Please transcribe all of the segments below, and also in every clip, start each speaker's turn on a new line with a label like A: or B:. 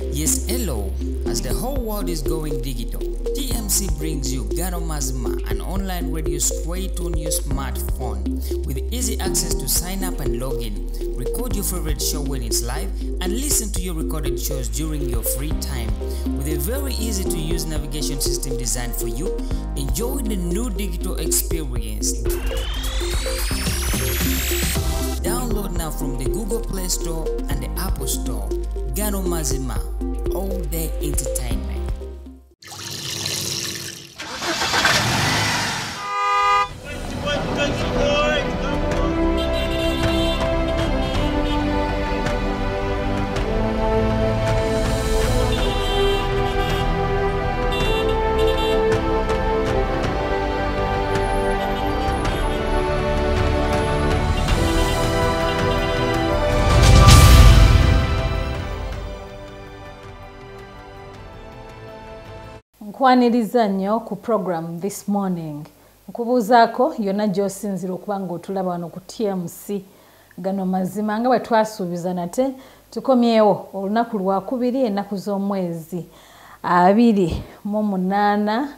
A: Yes, hello. As the whole world is going digital, TMC brings you Garomazma, an online radio straight on your smartphone with easy access to sign up and log in. Record your favorite show when it's live and listen to your recorded shows during your free time. With a very easy to use navigation system designed for you, enjoy the new digital experience. Download now from the Google Play Store and the Apple Store. Gano Mazima, all day entertainment.
B: Nkwaniriza nnyo ku program this morning. Nkubuuzaako yonna gy'osinzira okuba nga otulaba wano ku tmc gano mazima nga bwe twasuubiza nate tukomyewo olunaku lwakubiri ennaku z'omwezi abiri mu munaana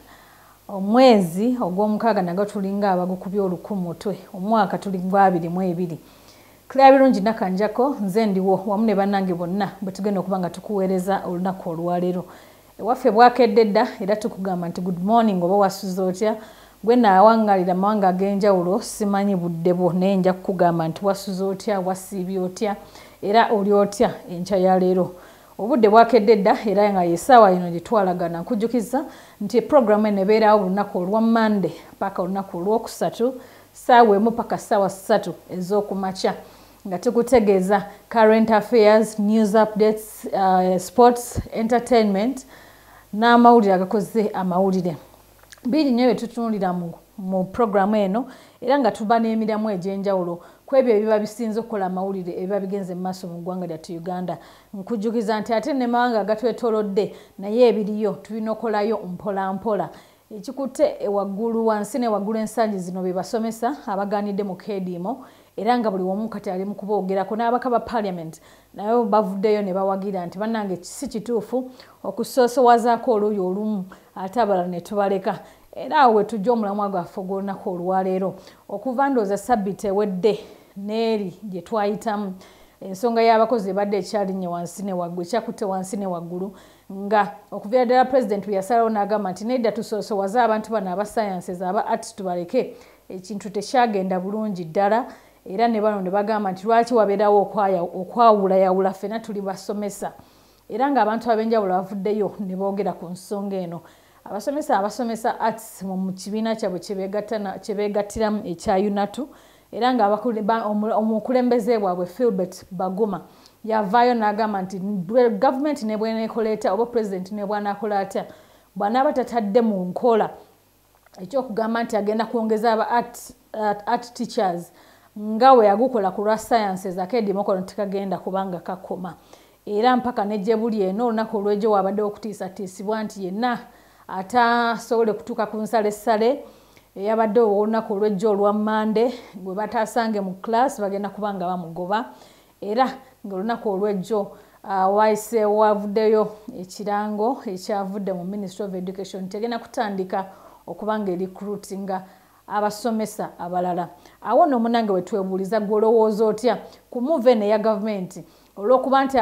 B: omwezi ogw'omukaaga nago tulinga abagukubya oluku mutwe omwaka tuli gwa abiri mu ebiri. Kulaba birungi nakanjako nze ndiwo wamu ne bannange bonna bwe tugenda okuba nga tukuweereza olunaku olwaleero ewaffe bwakedde dda era tukugamba nti good morning oba wasuza otya? Gwe naawangalira mawanga ag'enjawulo simanyi budde bwo naye nja kukugamba nti wasuza otya? Wasiibye otya? Era oli otya enkya ya leero? Obudde bwakedde dda era nga yesaawa ino gye twalagana nkujjukiza nti eprogramu eno ebeerawo olunaku olwa mande paka olunaku olwokusatu saawa emu paka saawa ssatu ez'okumakya. Nga tukutegeeza current affairs news updates uh, sports entertainment n'amawulire agakoze amawulire. Biri nnyo byetutunulira mu, mu programu eno era nga tuba n'emiramu egy'enjawulo. Ku ebyo ebiba bisinze okukola amawulire ebiba bigenze mu maaso mu ggwanga lyattu uganda. Nkujjukiza nti ate ne mawanga agatwetolodde naye ebiriyo tulina okolayo mpolampola. Ekikutte ewaggulu wansi newaggulu ensangi zino be basomesa abaganidde mu kediimo era nga buli omu kati ali mu kuboogerako n'abaka ba parliament naye bavuddeyo ne bawagira nti bannange si kituufu okusoosowazaako oluuyi olumu ate abalala ne tubaleka. Era awo we tujja omulamwa gwaffe ogw'olunaku olwaleero okuva ndooza sabbiiti ewedde n'eri gye twayitamu. Ensonga y'abakozi ebadde ekyalinnya wansi ne waggulu ekyakutte wansi ne waggulu nga okuviira ddala pulezidenti bwe yasalawo n'agamba nti nedda tusoosowaze abantu bano abasayanses aba ati tubaleke. Ekintu tekyagenda bulungi ddala era ne bano ne bagamba nti lwaki wabeerawo okwawulayawula ffena tuli basomesa? Era ng'abantu ab'enjawulo bavuddeyo ne boogera ku nsonga eno. Abasomesa abasomesa arts mu kibiina kyabwe kyebeegattiramu ekya unatu era nga omukulembeze bwabwe philbert baguma yavaayo n'agamba nti gavumenti ne bweneekoleeta oba pulezidenti ne bwanakola atya? Bw'anaaba tatadde mu nkola. Ekyokugamba nti agenda kwongeza aba art teachers nga we yagukola ku lwa sciences akedimokono tekagenda kubanga kakoma. Era mpaka nejje buli eno olunaku olwejo wabaddewo okutiisatiisibwa nti yenna atasobole kutuuka ku nsalessale eyabaddewo olunaku olwejjo olwa mande gwe bataasange mu class bagenda kuba nga bamugoba. Era ngaolunaku olwejjo uh, waise wavuddeyo ekirango ekyavudde mu ministry of education tegenda kutandika okuba nga ericruitinga abasomesa abalala. Awo nno omunange wetwebuuliza gwe olowooza otya ku muve eno eya gavumenti olwokuba nti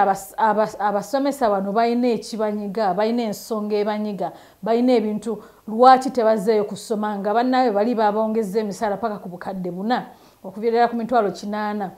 B: abasomesa bano balina ekibanyiga balina ensonga ebanyiga balina ebintu lwaki tebazeeyo kusoma? Nga bannaabwe bali babongeza emisaala paka ku bukadde buna okuviirira ku mitwalo kinaana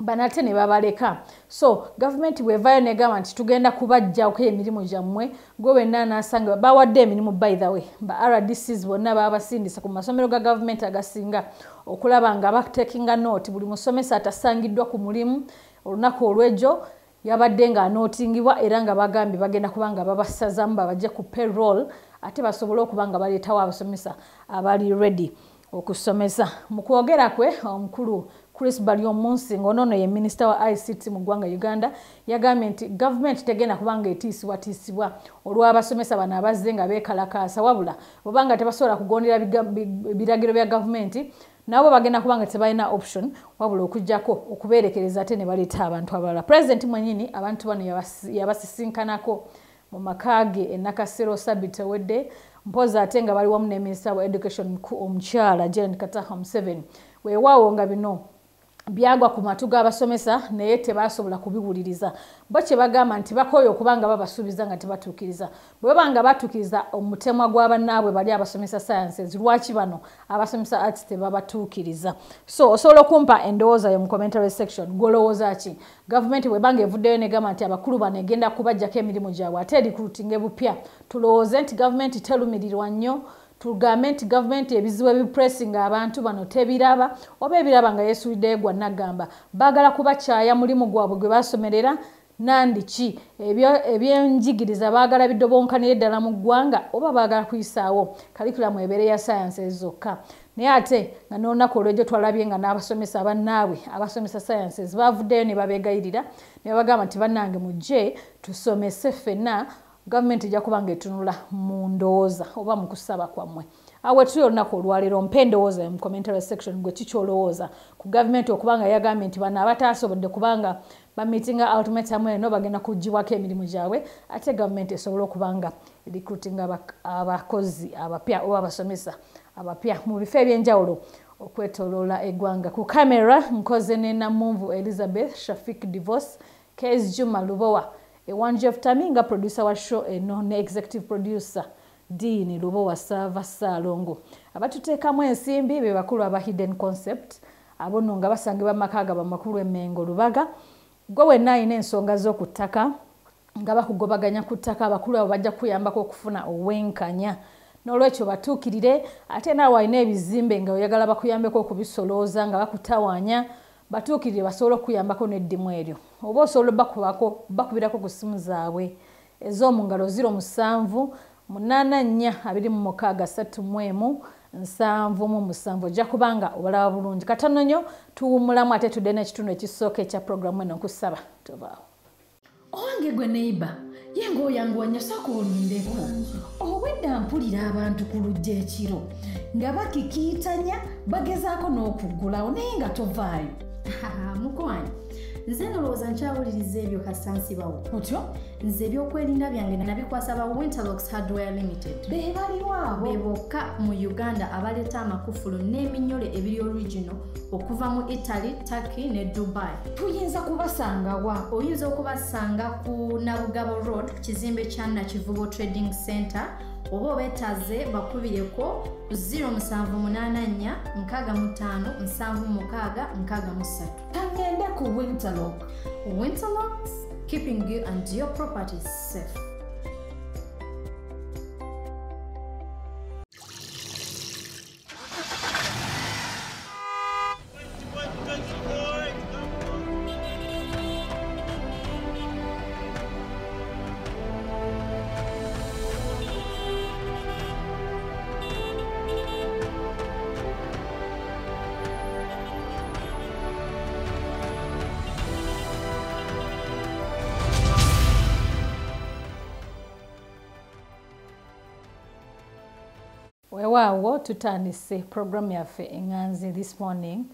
B: banate ne babaleka. So gavumenti bwevaayo negamba nti tugenda kubajjako emirimu gyammwe gwe wenna nasanga bawadde emirimu by the way ba rdcs bonna babasindisa ku masomero ga gavumenti agasinga okulaba nga batekinga nooti buli musomesa atasangiddwa ku mulimu olunaku olwejjo yabadde nga anootingibwa era nga bagambye bagenda kuba nga babasazamu babajje ku payroll ate basobole okuba nga baleetawo abasomesa abali ready okusomesa. Mu kwogera kwe omukulu chris balyomunsi ngaonono ye minisita wa ict mu ggwanga uganda yagambye nti gavumenti tegenda kubanga etiisibwatiisibwa. Olw'abasomesa bano abazze nga beekalakaasa wabula obanga tebasobola kugondera biragiro bya gavumenti nabo bagenda kubanga tebalina option wabula okugjako okuberekereza ate ne baleeta abantu abalala. Pulezidenti mwenyini abantu bano yabasisinkanako mu makaage enakasero sabit ewedde mpozi ate nga bali wamu neminisita wa education omukyala janet kataha museven weewaawo nga bino byagwa ku matu g'abasomesa naye tebasobola kubiwuliriza. Bo kye bagamba nti bakooye okuba nga babasuubiza nga tebatuukiriza. Bwe baba nga batuukiriza omutemwa gw'abannaabwe bali abasomesa sciences lwaki bano abasomesa arts tebabatuukiriza? So osobola okumpa endowooza yo mu commentary section gwolowooza ki? Gavumenti bwebanga evuddeyo negamba nti abakulu bano egenda kubajjako emirimu gyabwe ate erikrutinga ebupya tulowooze nti gavumenti terumirirwa nnyo tugambe nti gavumenti ebizibu ebipuresinga abantu bano tebiraba oba ebiraba nga yesuuliddeyo gwa nagamba baagala kubakyaya mulimu gwabwe gwe basomerera nandi ki? Ebyenjigiriza baagala bidobonkanire eddala mu ggwanga oba baagala kuyisaawo? Kalikulamu ebeere ya sayansi zokka naye ate nga n'olunaku olwejjo twalabye nga n'abasomesa abannaabwe abasomesa sciences bavuddeyo ne babegayirira ne babagamba nti bannange mujje tusomese ffenna gavumenti ejja kuba nga etunula mu ndowooza oba mu kusaba kwammwe. Awe tuli olunaku olwaleero mpa endowooza mu commentary section gwe kikyolowooza ku gavumenti okuba nga yagambye nti bano abataasobodde kubanga bamitinga ultimatum eno bagenda kugibwako emirimu gyabwe ate gavumenti esobole okuba nga recruitinga abakozi abapya oba abasomesa abapya mu bifo ebyenjawulo okwetoloola eggwanga. Ku kamera nkoze ne namunvu elizabeth shafik divorce kes juma lubowa ewanji of tami nga producer wa show eno ne executive producer dean lubowa sava saalongo abatuteekamu ensimbi be bakulu aba hidden concept abo nno nga basangibwa maka gaba makulu emengo lubaga. Gwe wenna alina ensonga z'oku ttaka nga bakugobaganya ku ttaka abakulu abo bajja kuyambako okufuna obwenkanya. N'olwekyo batuukirire ate naawe alina ebizimbe nga oyagala bakuyambeko okubisolooza nga bakutawaanya batuukirire basobole okuyambako n'eddimu eryo. Oba osobola bakubako bakubirako ku ssimu zaabwe. Ez'omungalo ziro musanvu munaana nnya abiri mu mukaaga ssatu mu emu nsanvu mu musanvu ojja kubanga obalaba bulungi. Katono nnyo tuwumulamu ate tudde n'ekitundu ekisooka ekya puroguramu eno okusaba tobaawo
C: owange gwe neiba ye ngaoyanguwanya sooka olindeko obwedda mpulira abantu ku lujja ekiro nga bakikiitanya bagezaako n'okuggulawo naye nga tovaayo
D: mukwanyi nze nolowooza nkyawuliriza ebyo kasansibawo
C: otyo?
D: Nze ebyokwerinda byange nabikwasa ba winterlocks hardware limited.
C: Be baliwo abo
D: be bokka mu uganda abaleeta amakufulu n'eminyole ebiri original okuva mu italy turkey ne dubai.
C: Tuyinza kubasangawa
D: oyinza okubasanga ku nabugabo road kizimbe kya nakivubo trading center oba obeetaze bakubireko ku 0784 65 63
C: tangende ku winterlock.
D: Winterlocks keeping you and your properties safe
B: tutandise puroguramu yaffe eŋŋanzi this morning.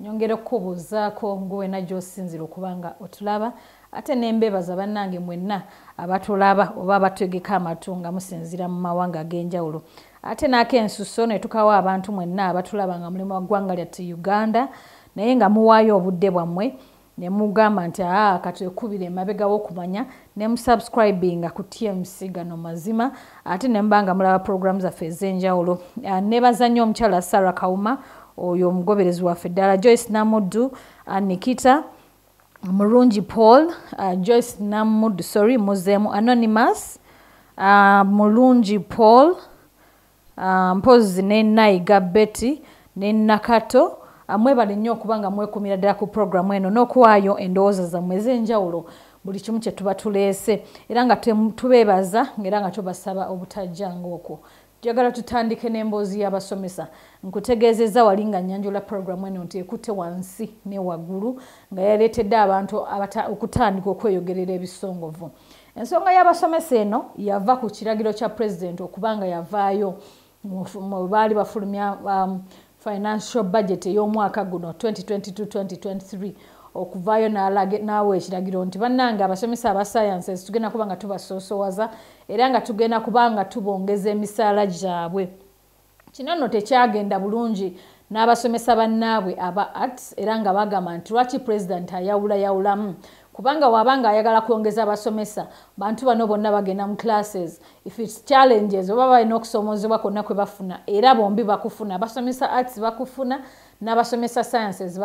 B: Nyongera okukubuuzaako nguwena gy'osinzira okuba nga otulaba. Ate nembeebaza bannange mwenna abatulaba oba abategeka amatu nga musinzira mu mawanga ag'enjawulo. Ate n'akensuso ne tukawo abantu mwenna abatulaba nga mulimu wa ggwanga lyattu uganda naye nga muwaayo obudde bwammwe ne mugamba nti aa katwekubira emabega w'okumanya ne musubscribinga ku tmc gano mazima ate ne muba nga mulaba puroguramu zaffe ez'enjawulo. Nebaza nnyo omukyala sarah kauma oyo omugoberezi waffe ddala joyce namuddu nikita mulungi paul uh, joyce namuddu sorry muzeemu anonymous uh, mulungi paul uh, mpozi ne nayiga betty ne nakato mwebale nnyo okuba nga mwekumira ddala ku puroguramu eno n'okuwaayo endowooza zammwe ez'enjawulo buli kimu kye tuba tuleese. Era nga tubeebaza ngaera nga tubasaba obutajjanga okwo njagala tutandike n'emboozi y'abasomesa. Nkutegeezezza wali nga nyanjula puroguramu eno nti ekutte wansi ne waggulu nga yaleetedde abantu okutandika okweyogerera ebisongovu. Ensonga y'abasomesa eno yava ku kiragiro kya pulezidenti okuba nga yavaayo baali bafulumya financial budget ey'omwaka guno 2022-2023 okuvaayo n'awa ekiragiro nti bannanga abasomesa aba sciences tugenda kuba nga tubasoosowaza era nga tugenda kuba nga tubongeza emisaala gyabwe. Kino nno tekyagenda bulungi n'abasomesa bannaabwe aba arts era nga bagamba nti lwaki pulezidenti ayawulayawulamu kubanga wabanga ayagala kwongeza abasomesa bantu bano bonna bagenda mu classes. If its challenges oba balina okusomozebwa kwonna kwe bafuna era bombi bakufuna abasomesa arts bakufuna n'abasomesa sciences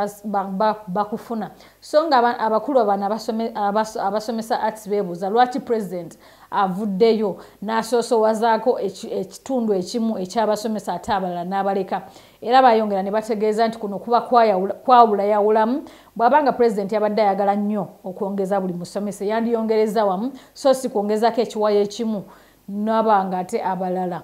B: bakufuna. So nga abakulu bano abasomesa arts beebuuza lwaki president avuddeyo n'asoosowazaako ekitundu ekimu ekyabasomesa ate abalala n'abaleka. Era bayongera ne bategeeza nti kuno kuba kwawulayawulamu bw'abanga pulezidenti yabadde ayagala nnyo okwongeza buli musomesa yandiyongereza wamu so si kwongezako ekiwayo ekimu nabanga ate abalala.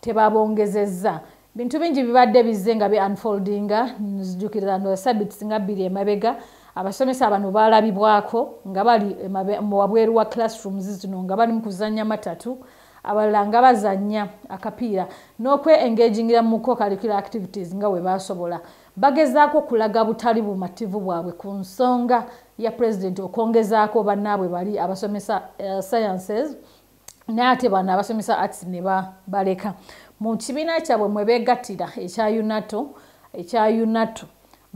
B: Tebabongezezza bintu bingi bibadde bizze nga bi unfoldinga nzijukiriza ndo sabits nga bbiri emabega abasomesa bano balabibwako nga bali wabweru wa classrooms zino nga bali mu kuzanya matatu abalala nga bazanya akapiira n'okwe-engagingira mu co-curricular activities nga bwe basobola bagezaako okulaga butali bumativu bwabwe ku nsonga ya pulezidenti okwongezaako bannaabwe bali abasomesa uh, sciences naye ate bano abasomesa arts ne baleka. Mu kibiina kyabwe mwe beegattira ekya unato ekya unato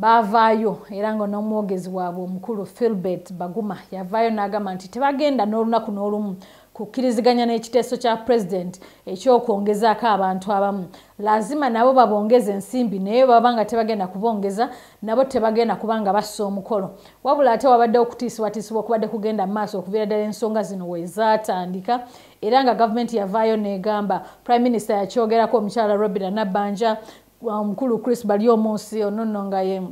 B: baavaayo era nga n'omwogezi waabwe omukulu philbert baguma yavaayo n'agamba nti tebagenda n'olunaku n'olumu kukkiriziganya n'ekiteeso kya pulezidenti ekyokwongezaako abantu abamu. Lazima nabo babongeza ensimbi naye baba nga tebagenda kubongeza nabo tebagenda kuba nga bassa omukolo. Wabula ate wabaddewo okutiisibwatiisibwa okubadde kugenda mu maaso okuviira ddala ensonga zino wezaatandika era nga gavumenti yavaayo n'egamba prime minister yakyogerako omukyala robina nabbanja omukulu chris bali omunsi onono nga ye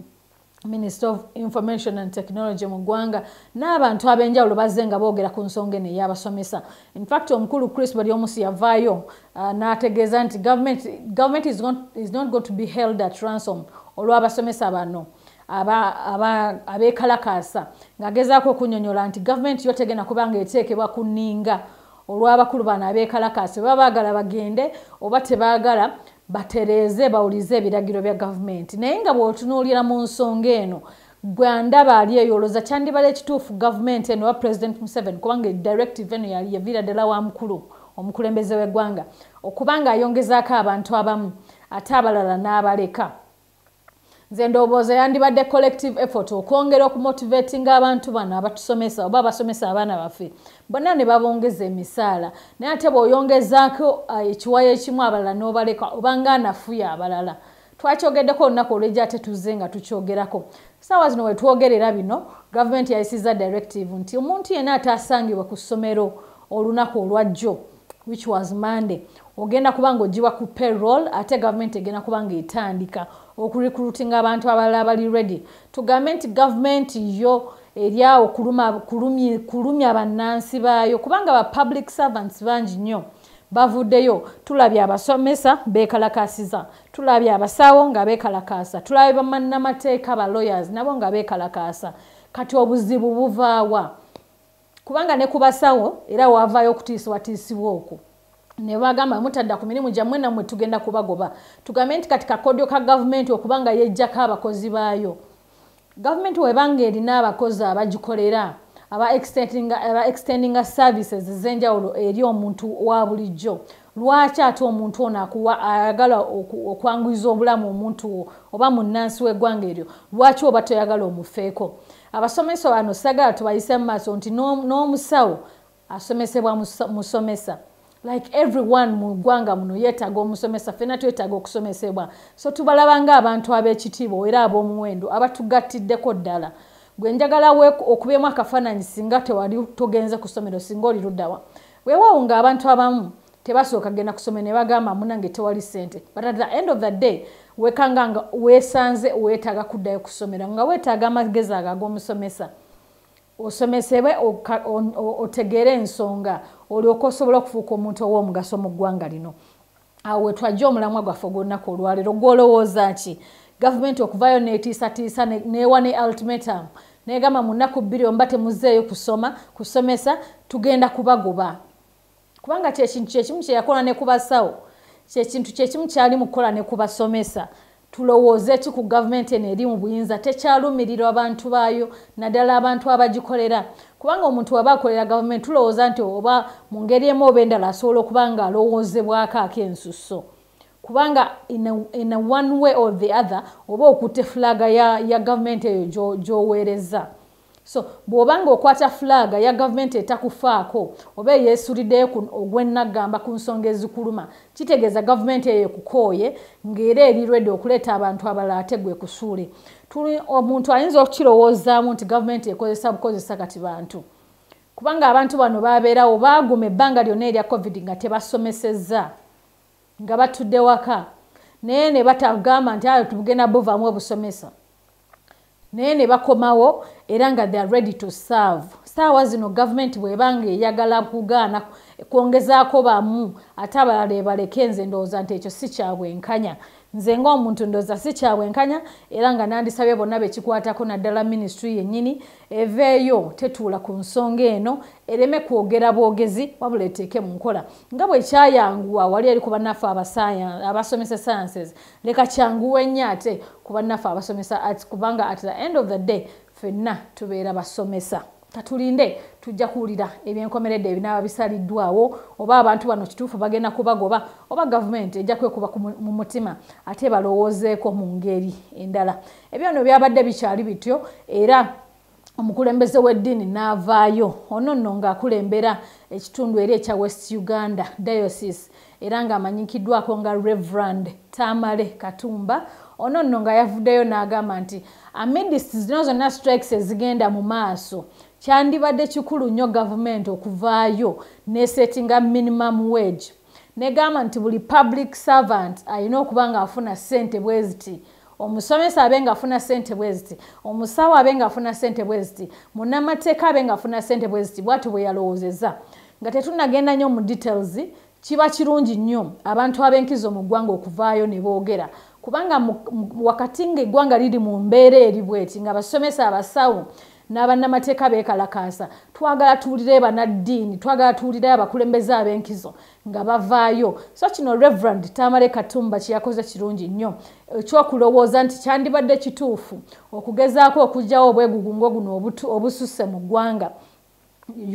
B: minister of information and technology mu ggwanga. N'abantu ab'enjawulo bazze nga boogera ku nsonga eno ey'abasomesa. Infact omukulu chris bali omunsi yavaayo uh, n'ategeeza nti government, government is, not, is not going to be held at ransom olw'abasomesa bano abeekalakaasa. Ng'agezaako okunyonyola nti gavumenti yo tegenda kuba nga eteekebwa ku nninga olw'abakulu bano abeekalakaasa. Baba baagala bagende oba tebaagala batereeze bawulize ebiragiro bya gavumenti. Naye nga bw'otunuulira mu nsonga eno gwandaba ali eyoloza kyandibala ekituufu gavumenti eno wa president museveni kubanga directive eno yali yaviira ddala wa mukulu omukulembeze w'eggwanga okuba nga ayongezaako abantu abamu ate abalala n'abaleka nze ndowooza yandibadde collective effort okwongera okumotivatinga abantu bano abatusomesa oba abasomesa abaana baffe. Bonna ne babongeza emisaala naye ate bw'oyongezaako ekiwayo ekimu abalala n'obaleka obanga anafuya abalala. Twakyogeddeko olunaku olwejja ate tuzze nga tukyogerako. Saawa zino wetwogerera bino gavumenti yayisiza directive nti omuntu yenna ataasangibwa ku ssomero olunaku olwajjo which was monday. Ogenda kuba nga ogiwa ku payroll ate gavumenti egenda kuba nga etandika okurecruitinga abantu abalala bali ready. Tugambe nti gavumenti yo eryawo kulumya bannansi baayo kubanga ba public servants bangi nnyo bavuddeyo. Tulabye abasomesa beekalakasiza. Tulabye abasawo nga beekalakaasa tulabye bamannamateeka ba lawyers nabo nga beekalakaasa kati obuzibu buvaawa kubanga ne ku basawo era wavaayo okutiisibwatiisibwa okwo. Ne bagamba mutadda ku mirimu gyammwe nammwe tugenda kubagoba. Tugambe nti kati kakodyo ka gavumenti okuba nga yejjako abakozi baayo. Gavumenti webanga erina abakozi abagikolera aba extendinga services ez'enjawulo eri omuntu wa bulijjo. Lwaki ate omuntu ono akuwa ayagala okwanguyiza obulamu omuntu oba munnansi w'eggwanga eryo? Lwaki oba toyagala omufeeko abasomesa bano sagala tubayise mu maaso nti n'omusawo asomesebwa musomesa. Like everyone mu ggwanga muno yeetaaga omusomesa fena twetaaga okusomesebwa. So tubalaba nga abantu ab'ekitiibwa era ab'omuwendo abatugattiddeko ddala. Gwe njagala okubyemu akafaananyi singa tewali togenze ku ssomero singa oli luddawa weewaawo ng'abantu abamu tebasooka genda kusomero ne bagamba munange tewali ssente. But at the end of the day wekanga nga weesanze weetaaga kuddayo ku ssomero nga weetaaga amagezi ago ag'omusomesa osomesebwe otegeere ensonga olyoka osobola okufuuka omuntu ow'omugaso mu ggwanga lino. Awo wetwajja omulamwa gwaffe ogwolunaku olwaleero gwolowooza ki? Gavumenti okuvaayo netiisatiisa neewa ne ultimatum negamba mu nnaku bbiri omuba temuzzeeyo kusoma kusomesa tugenda kubagoba kubanga kyekintu kyekimu kyeyakola ne ku basawo kyekintu kyekimu kyali mukukola ne ku basomesa. Tulowooze ki ku gavumenti eno eri mu buyinza? Tekyalumirirwa abantu baayo naddala abantu abagikolera. Kubanga omuntu waba akolera gavumenti tulowooza nti oba mu ngeri emu oba endala asobola okuba nga alowoozebwako akensuso kubanga in a one way or the other oba okutte fulaga ya, ya gavumenti eyo gyoweereza so bw'obanga okwata fulaga ya gavumenti etakufaako oba eyeesuliddeyo ogwennagamba ku nsonga ezikuluma kitegeeza gavumenti eyo ekukooye ng'era erirwedde okuleeta abantu abalala ate gwe kusuule. Omuntu ayinza okukirowoozaamu nti gavumenti ekozesa bukozesa kati bantu? Kubanga abantu bano babeerawo baaguma ebbanga lyonna erya covid nga tebasomesezza nga batudde waka. Naye ne batagamba nti ayo tugenda buvaamu obusomesa naye ne bakomawo era nga they are ready to serve. Saawa zino gavumenti bwebanga eyagala kugaana kwongezaako bamu ate abalala ebaleke nze ndowooza nti ekyo si kyabwenkanya nze ngaomuntu ndooza si kyabwenkanya era nga nandisabye bonna bekikwatako naddala ministry yennyini eveeyo tetuula ku nsonga eno ereme kwogera bwogezi wabula eteeke mu nkola. Nga bwe kyayanguwa wali eri ku bannaffe abasomesa sciences. Leka kyanguwe nnyo ate ku bannaffe abasomesa arts kubanga at the end of the day ffenna tubeera basomesa katulinde tujja kuwulira ebyenkomeredde ebinaaba bisaliddwawo oba abantu bano kituufu bagenda kubagoba oba gavumenti ejja kwekuba mu mutima ate balowoozeeko mu ngeri endala. Ebyono byabadde bikyali bityo era omukulembeze w'eddiini n'avaayo ono nno ng'akulembera ekitundu eri ekya west uganda diocese era ng'amanyikiddwako nga reverand tamale katumba ono nno nga yavuddeyo n'agamba nti amidist zino zonna strikes ezigenda mu maaso kyandibadde kikulu nnyo gavumenti okuvaayo nesetinga minimum wage. Negamba nti buli public servant alina okuba ngaafuna ssente bwe ziti omusomesa abe ngaafuna ssente bwe ziti omusawo abe ngaafuna ssente bwe ziti munnamateeka abe ngaafuna ssente bwe ziti bwati bwe yalowoozeza nga tetunagenda nnyo mu details kiba kirungi nnyo abantu ab'enkizo mu ggwanga okuvaayo ne boogera. Kubanga wakati ngaeggwanga liri mu mbeera eri bweti nga basomesa abasawo n'abannamateeka beekalakaasa twagala tuwulire bannaddiini twagala tuwulire abakulembeze ab'enkizo nga bavaayo. So kino reverand tamale katumba kyeyakoze kirungi nnyo ekyokulowooza nti kyandibadde kituufu okugezaako okugyawo obwegugungo guno obususse mu ggwanga.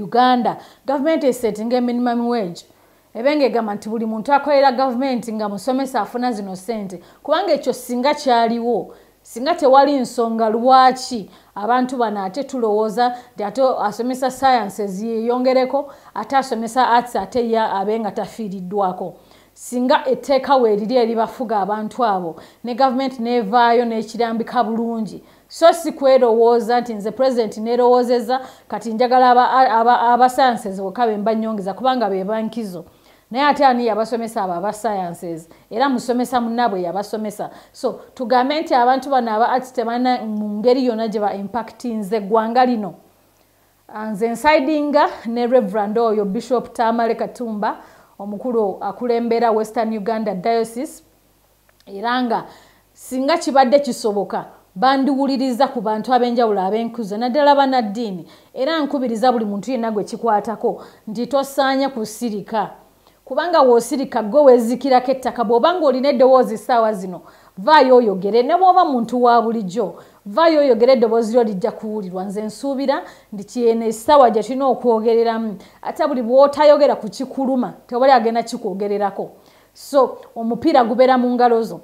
B: Uganda gavumenti esetinga eminimum wage. Ebenga egamba nti buli muntu akolera gavumenti nga musomesa afuna zino sente kubanga ekyo singa kyaliwo singa tewali nsonga lwaki abantu bano ate tulowooza nti ate asomesa sciences yeyongereko ate asomesa arts ate ye abe nga tafiiriddwako. Singa etteekawo eriri eribafuga abantu abo ne gavumenti nevaayo n'ekirambika bulungi. So si kwerowooza nti nze pulezidenti nerowoozeza kati njagala abasayanses weka be mbanyongeza kubanga be bankizo naye ate ani yabasomesa abo aba sciences? Era musomesa munabwe yabasomesa. So tugambe nti abantu bano aba arts tebana mu ngeri yonna gye ba impactinze eggwanga lino. Nze nsidinga ne reverand oyo bishop tamale katumba omukulu akulembera western uganda diocese. Era nga singa kibadde kisoboka bandiwuliriza ku bantu ab'enjawulo ab'enkuzo naddala banaddiini era nkubiriza buli muntu yenna gwe kikwatako nti tosaanye kusirika kubanga woosirika gwe weezikirako ettaka bw'obanga olina eddoboozi essaawa zino vaayo oyogere. Ne bw'oba muntu wa bulijjo vaayo oyogere eddoboozi lyo lijja kuwulirwa. Nze nsuubira nti kyene essaawa gye tulina okwogereramu. Ate buli bw'otayogera ku kikuluma tewali agenda kikwogererako. So omupiira gubeera mu ngalo zo.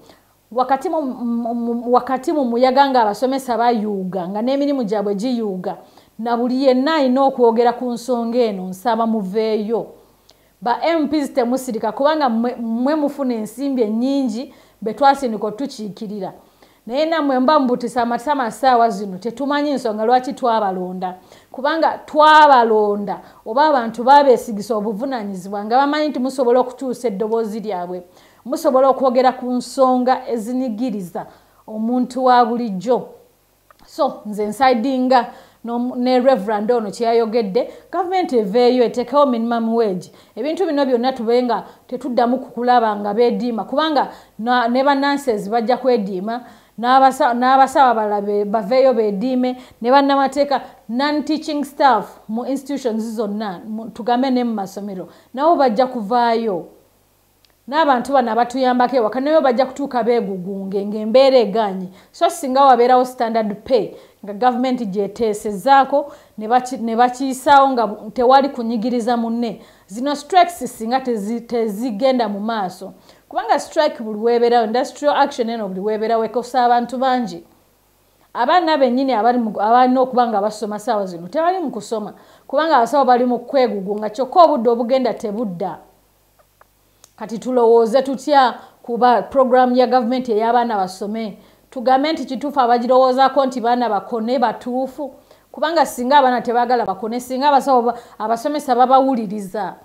B: Wakati mu, wakati mu muyaga nga abasomesa bayuuga nga n'emirimu gyabwe giyuuga na buli yenna alina okwogera ku nsonga eno nsaba muveeyo ba mps temusirika kubanga mwe mufuna ensimbi ennyingi betwasindika otukiikirira. Naye nammwe mba mubutisa amatama asaawa zino tetumanyi nsonga lwaki twabalonda. Kubanga twabalonda oba abantu babeesigisa obuvunanyizibwa nga bamanyi nti musobola okutuusa eddoboozi lyabwe. Musobola okwogera ku nsonga ezinyigiriza omuntu wa bulijjo. So nze nsaidinga ne reverand ono kyeyayogedde gavumenti eveeyo etekewo minimum wage. Ebintu bino byonna tube nga tetuddamu kukulaba nga beediima kubanga ne banansezi bajja kwediima n'abasawo abalala baveeyo beediime ne bannamateeka non teaching staff mu institutions zonna tugambe ne mu masomero. Nabo bajja kuvaayo n'abantu bano abatuyambako ewaka nayo bajja kutuuka beegugunge ngaembeera eganye so singa wabeerawo standard pay nga gavumenti gyeteesezaako ne bakiyisaawo nga tewali kunyigiriza munne zino strikes singa tezigenda mu maaso. Kubanga strike buli webeerawo industrial action eno buli webeerawo ekosa abantu bangi. Abaana bennyini abalina okuba nga basoma saawa zino tebali mu kusoma. Kubanga abasawo bali mu kwegugunga kyokka obudde obugenda tebudda kati tulowooze tutya kuba puroguramu ya gavumenti ey'abaana basome? Tugambe nti kituufu abagirowoozaako nti baana bakone batuufu? Kubanga singa abaana tebaagala bakone singa abasawo abasomesa babawuliriza.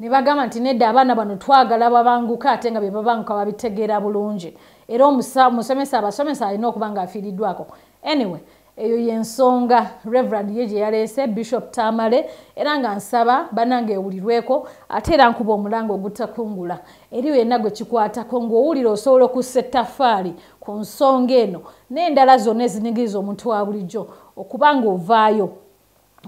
B: Ne bagamba nti nedda abaana bano twagala babanguka ate nga bebabanguka babitegeera bulungi. Era omusomesa abasomesa alina okuba nga afiiriddwako anyway eyo yensonga reverand ye gye yaleese bishop tamale era nga nsaba banange ewulirweko ate era nkuba omulanga ogutakungula eri yenna gwe kikwatako ng'owulira osobola okussa ettafaali ku nsonga eno n'endala zonna ezinyigiriza omuntu wa bulijjo okuba nga ovaayo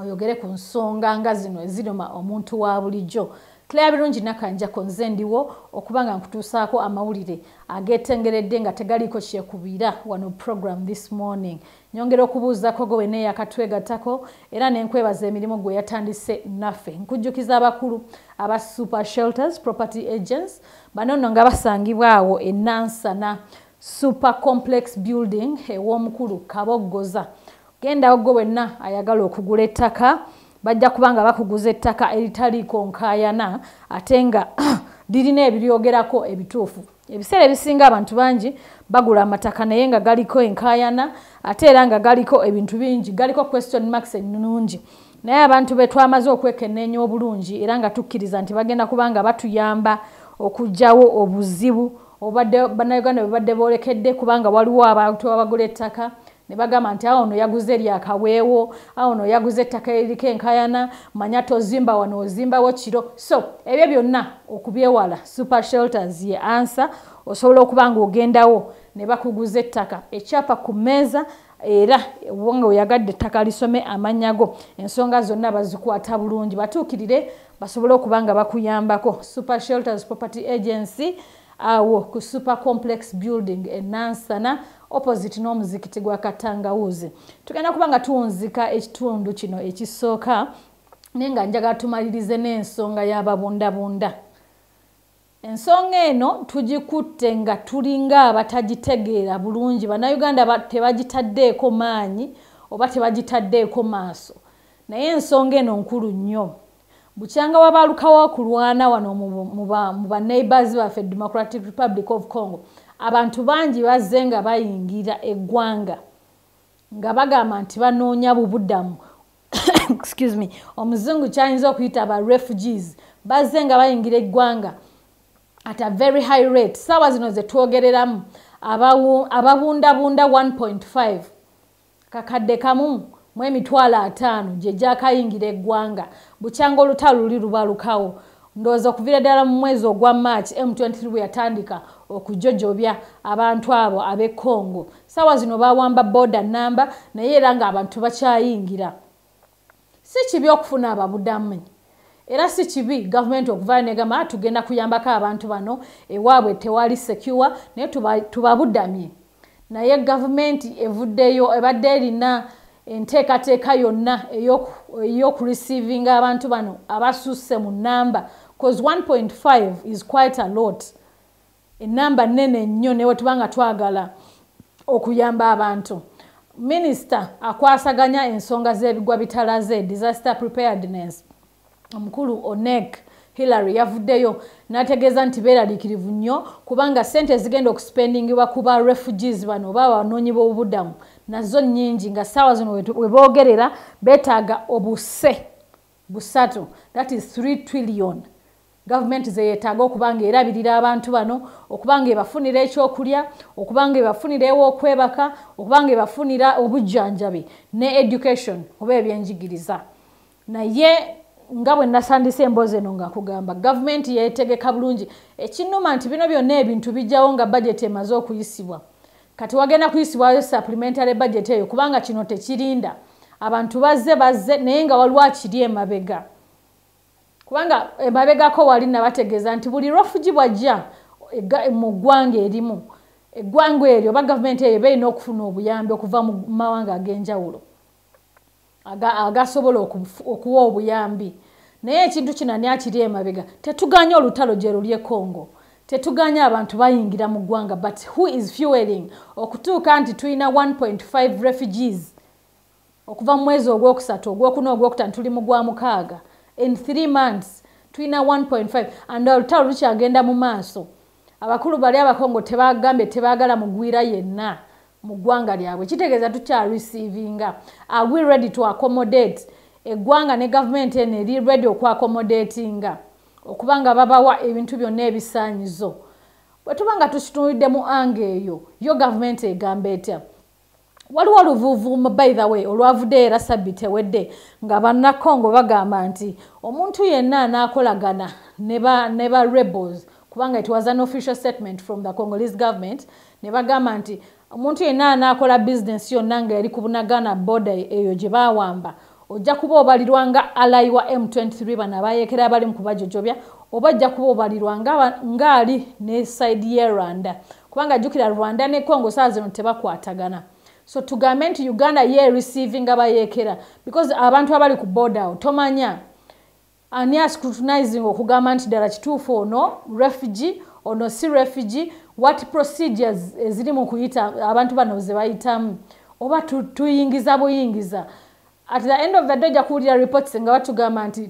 B: oyogere ku nsonga nga zino eziruma omuntu wa bulijjo. Claire birungi nakanjako nze ndiwo okuba nga nkutuusaako amawulire agetengeredde nga tegaliiko kyekubira. Wano program this morning nyongera okubuuzako gwe wena eyakatwegatako era nenkwebaza emirimu gwe yatandise naffe. Nkujjukiza abakulu aba super shelters property agents bano nno nga basangibwa awo enansana super complex building ew'omukulu kaboggoza. Gendawo gwe wenna ayagala okugula ettaka bajja kuba nga bakuguza ettaka eritaliiko nkaayana ate nga lirina ebiryogerako ebituufu ebiseera ebisinga abantu bangi bagula amataka naye nga galiko enkaayana ate era nga galiko ebintu bingi galiko question marks ennungi. Naye abantu betwamaze okwekenneenya obulungi era nga tukkiriza nti bagenda kuba nga batuyamba okugjawo obuzibu obadde bannayuganda bwe badde boolekedde kubanga waliwo abantu abagula ettaka ne bagamba nti awo ono yaguze eryakaweewo awo ono yaguze ettaka eriko enkayana manya tozimba wano ozimbawo kiro. So ebyo byonna okubyewala super shelters ye ansa osobola okuba nga ogendawo ne bakuguza ettaka. Ekyapa ku mmeeza era nga oyagadde ettaka lisome amanyago ensonga zonna bazikwata bulungi. Batuukirire basobole okuba nga bakuyambako. Super shelters property agency awo ku super complex building enansana opposite n'omuzikiti gwa katangawuzi. Tugenda kuba nga tuwunzika ekitundu kino ekisooka naye nga njagala tumalirize n'ensonga y'ababundabunda ensonga eno tugikutte nga tulinga abatagitegeera bulungi. Bannayuganda tebagitaddeeko maanyi oba tebagitaddeeko maaso. Naye ensonga eno nkulu nnyo. Bukyanga wabalukawo okulwana wano mu baneighbors baffe democratic republic of congo abantu bangi bazze nga bayingira eggwanga nga bagamba nti banoonya bubuddamu. Excuse me. Omuzungu kyayinza okuyita aba refugees bazze nga bayingira eggwanga at a very high rate. Saawa zino zetwogereramu ababundabunda 1.5 kakadde kamu mu emitwalo ataano gye gyakayingira eggwanga. Bukyanga olutalo luli lubalukawo ndowooza okuviira ddala mu mwezi ogwa march m23 bwe yatandika okujojobya abantu abo ab'e congo. Saawa zino bawamba boda namba naye era ng'abantu bakyayingira. Si kibi okufuna ababudamu era si kibi gavumenti okuvaayo negamba tugenda kuyambako abantu bano ewaabwe tewali secure naye tubabudamye naye gavumenti evuddeyo ebadde erina enteekateeka yonna ey'okurisiivinga abantu bano abasusse mu namba cause 1.5 is quite a lot. Enamba nene nnyo newe tubanga twagala okuyamba abantu. Minisita akwasaganya ensonga z'ebigwa bitalaze disaster preparedness. Omukulu onec hillary yavuddeyo n'ategeeza nti beeraliikirivu nnyo kubanga sente zigenda okuspendingibwa ku ba refugees bano oba abanoonyi b'obubudamu nazo nnyingi nga ssaawa zino we boogerera beetaaga obuse busatu. That is 3 trillion gavumenti zeyeetaaga okuba nga erabirira abantu bano okuba nga ebafunira ekyokulya okuba nga ebafunira ew'okwebaka okuba nga ebafunira obujjanjabi ne education oba ebyenjigiriza. Naye nga bwe nasandisa emboozi eno nga nkugamba gavumenti yeetegeka bulungi. Ekinuma nti bino byonna ebintu bijjawo nga bajeti emaze okuyisibwa. Kati wagenda kuyisibwayo supplementary budget eyo kubanga kino tekirinda. Abantu bazze bazze naye nga waliwo akiri emabega kubanga emabegako wali nabategeeza nti buli refugi bwajja mu ggwanga erimu eggwanga eryo oba gavumenti eyo beerina okufuna obuyambi okuva mu mawanga ag'enjawulo aga- agasobola okuwa obuyambi. Naye ekintu kino ani akiri emabega? Tetuganye olutalo gye luli e congo tetuganye abantu bayingira mu ggwanga but who is fueling? Okutuuka nti tulina 1.5 refugees okuva mu mwezi ogwokusatu ogwokuna ogwokutano tuli mu gwa mukaaga in three months tulina 1.5 and olutalo lukyagenda mu maaso. Abakulu bali abakongo tebagambye tebagala mugwira yenna mu ggwanga lyabwe. Kitegeeza tukyareceivinga are we ready to accommodate? Eggwanga ne gavumenti eno eri ready okwaccommodatinga okuba nga babawa ebintu byonna ebisaanyizo. Bwe tuba nga tukitunulidde mu anga eyo yo gavumenti egamba etya waliwo oluvuuvuumu by the way olwavudde era sabbiti ewedde nga bannakongo bagamba nti omuntu yenna anaakolagana ne ba- rebels kubanga it was an official statement from the congolese government ne bagamba nti omuntu yenna anaakola bizinesi yonna nga eri ku bunagana boda eyo gye baawamba ojja kuba obalirwa nga alayi wa m23 bano abayekera abali mu kubajojobya oba ajja kuba obalirwa nga- ng'ali ne saidi ye rwanda kubanga jjukira rwanda ne congo saa zino tebakwatagana so tugambe nti uganda ye receiving abayekera because abantu abali ku awo tomanya. Ani ascrutinizing okugamba nti ddala kituufu ono refugee ono si refugee? What procedures eziri mu kuyita abantu bano ze bayitamu? Oba tu- tuyingiza buyingiza? At the end of the day ojja kuwulira reports nga batugamba nti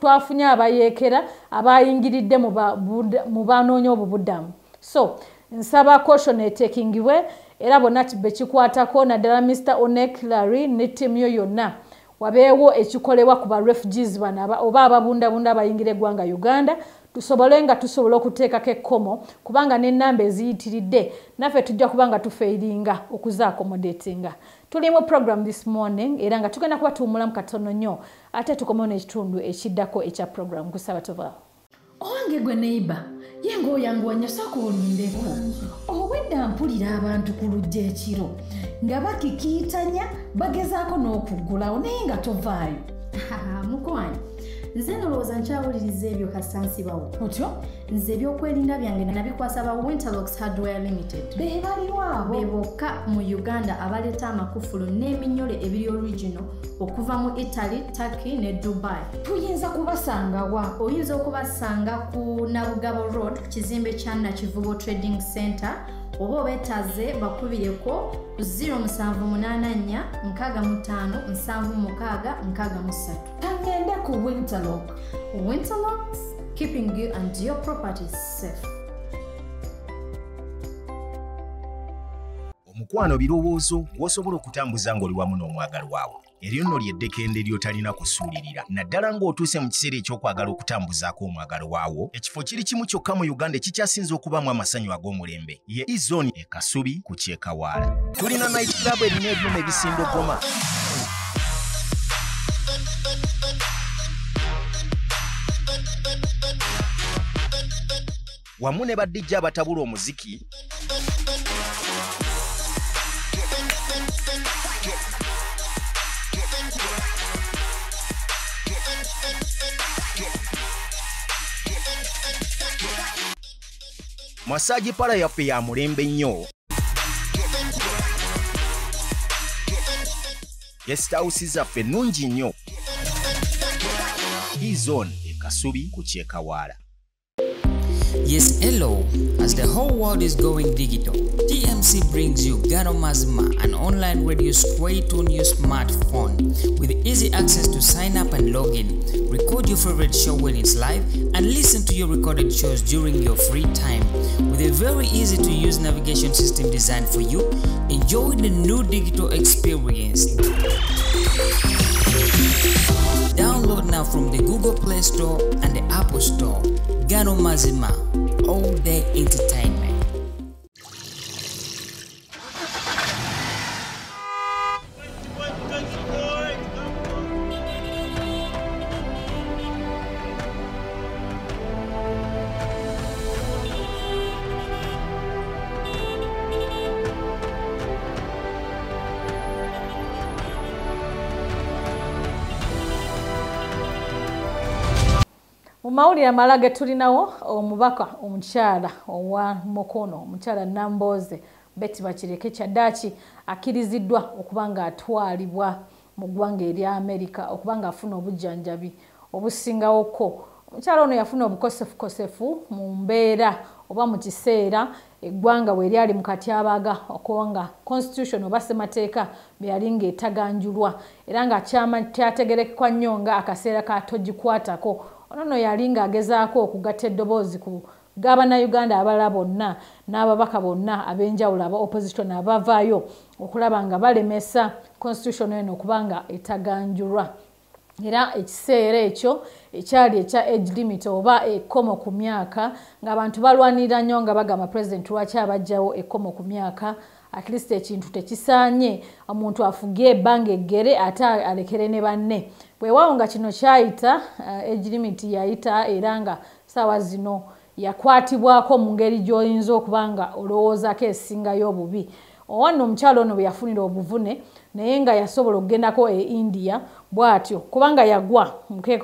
B: twafunye abayeekera abayingiridde mu banoonya obubuddamu. So nsaba caution etekingibwe era bonna bekikwatako naddala mr onek larry ne ttiimu yo yonna. Wabeewo ekikolebwa ku barefugees bano oba ababundabunda abayingira eggwanga uganda. Tusobole nga tusobola okuteekako ekkomo kubanga n'ennamba eziyitiridde naffe tujja kuba nga tufeiringa okuzaakomodatinga tuli mu program this morning era nga tugenda kuba tuwumulamu katono nnyo ate tukomewo n'ekitundu ekiddako ekya program kusaba tovaawo
C: owange gwe neiba ye ngaoyanguwanya sooka olindeko. Obwedda mpulira abantu ku lujja ekiro nga bakikiitanya bagezaako n'okuggulawo naye nga tovaayo.
D: Mukwani nze ndowooza nkyawuliriza ebyo kasansibawo
C: otyo?
D: Nze ebyokwerinda byange nabikwasa ba winterlocks hardware limited.
C: Be baliwo abo?
D: Be bokka mu uganda abaleeta amakufulu n'eminyole ebiri original okuva mu italy turkey ne dubai.
C: Tuyinza kubasangawa
D: oyinza okubasanga ku nabugabo road ku kizimbe kya nakivubo trading center oba obeetaze bakubireko ku 0784 65 63
C: kangende ku winterlock.
D: Winterlocks keeping you and your properties safe.
E: Omukwano birowoozo gw'osobola okutambuza ng'oli wamu n'omwagalwawo eryo nno ly'eddekende ly'otalina kusuulirira. Naddala ng'otuuse mu kiseera eky'okwagala okutambuzaako omwagalwawo ekifo kiri kimu kyokka mu uganda ekikyasinze okubaamu amasanyu ag'omulembe. Ye izoni e kasubi ku kyekawaala tulina night club erina ebyuma ebisindogoma. Wamu ne baddijja abatabula omuziki masaji pala yaffe ya mulembe nnyo gesitawusi zaffe nnungi nnyo izon ekasubi ku kyekawaala
A: Yes, hello. As the whole world is going digital, TMC brings you Garo Mazima, an online radio straight on your smartphone with easy access to sign up and log in, record your favorite show when it's live, and listen to your recorded shows during your free time. With a very easy to use navigation system designed for you, enjoy the new digital experience. Download now from the Google Play Store and the Apple Store. Gano Mazima, all day entertainment.
B: Mawulire amala ge tulinawo omubaka omukyala owa mukono omukyala nambooze beti bakireke kyaddaaki akkiriziddwa okuba ng'atwalibwa mu ggwanga erya amerika okuba ng'afuna obujjanjabi obusingawoko. Omukyala ono yafuna obukosefukosefu mu mbeera oba mu kiseera eggwanga bwe lyali mu katyabaga okuba nga constitution oba ssemateeka bwe yali ng'etaganjulwa era nga kyategerekekwa nnyo nga akaseera katogikwatako ono no yali ng'agezaako okugatta eddoboozi ku g'abannayuganda abalala bonna n'ababaka bonna ab'enjawulo aba opposition abavaayo okulaba nga balemesa constitution eno okuba nga etaganjulwa. Era ekiseera ekyo ekyali ekya age limit oba ekkomo ku myaka ng'abantu balwanirira nnyo nga bagamba pulezidenti lwaki abajjawo ekkomo ku myaka at least ekintu tekisaanye omuntu afuge ebbanga eggere ate alekere ne banne. Bwewaawo nga kino kyayita age limit yayita era nga saawa zino yakwatibwako mu ngeri gy'oyinza okuba nga olowoozaako esingayo obubi. Owanna omukyalo ono bwe yafunira obuvune naye nga yasobola okugendako e india bw'atyo kubanga yagwa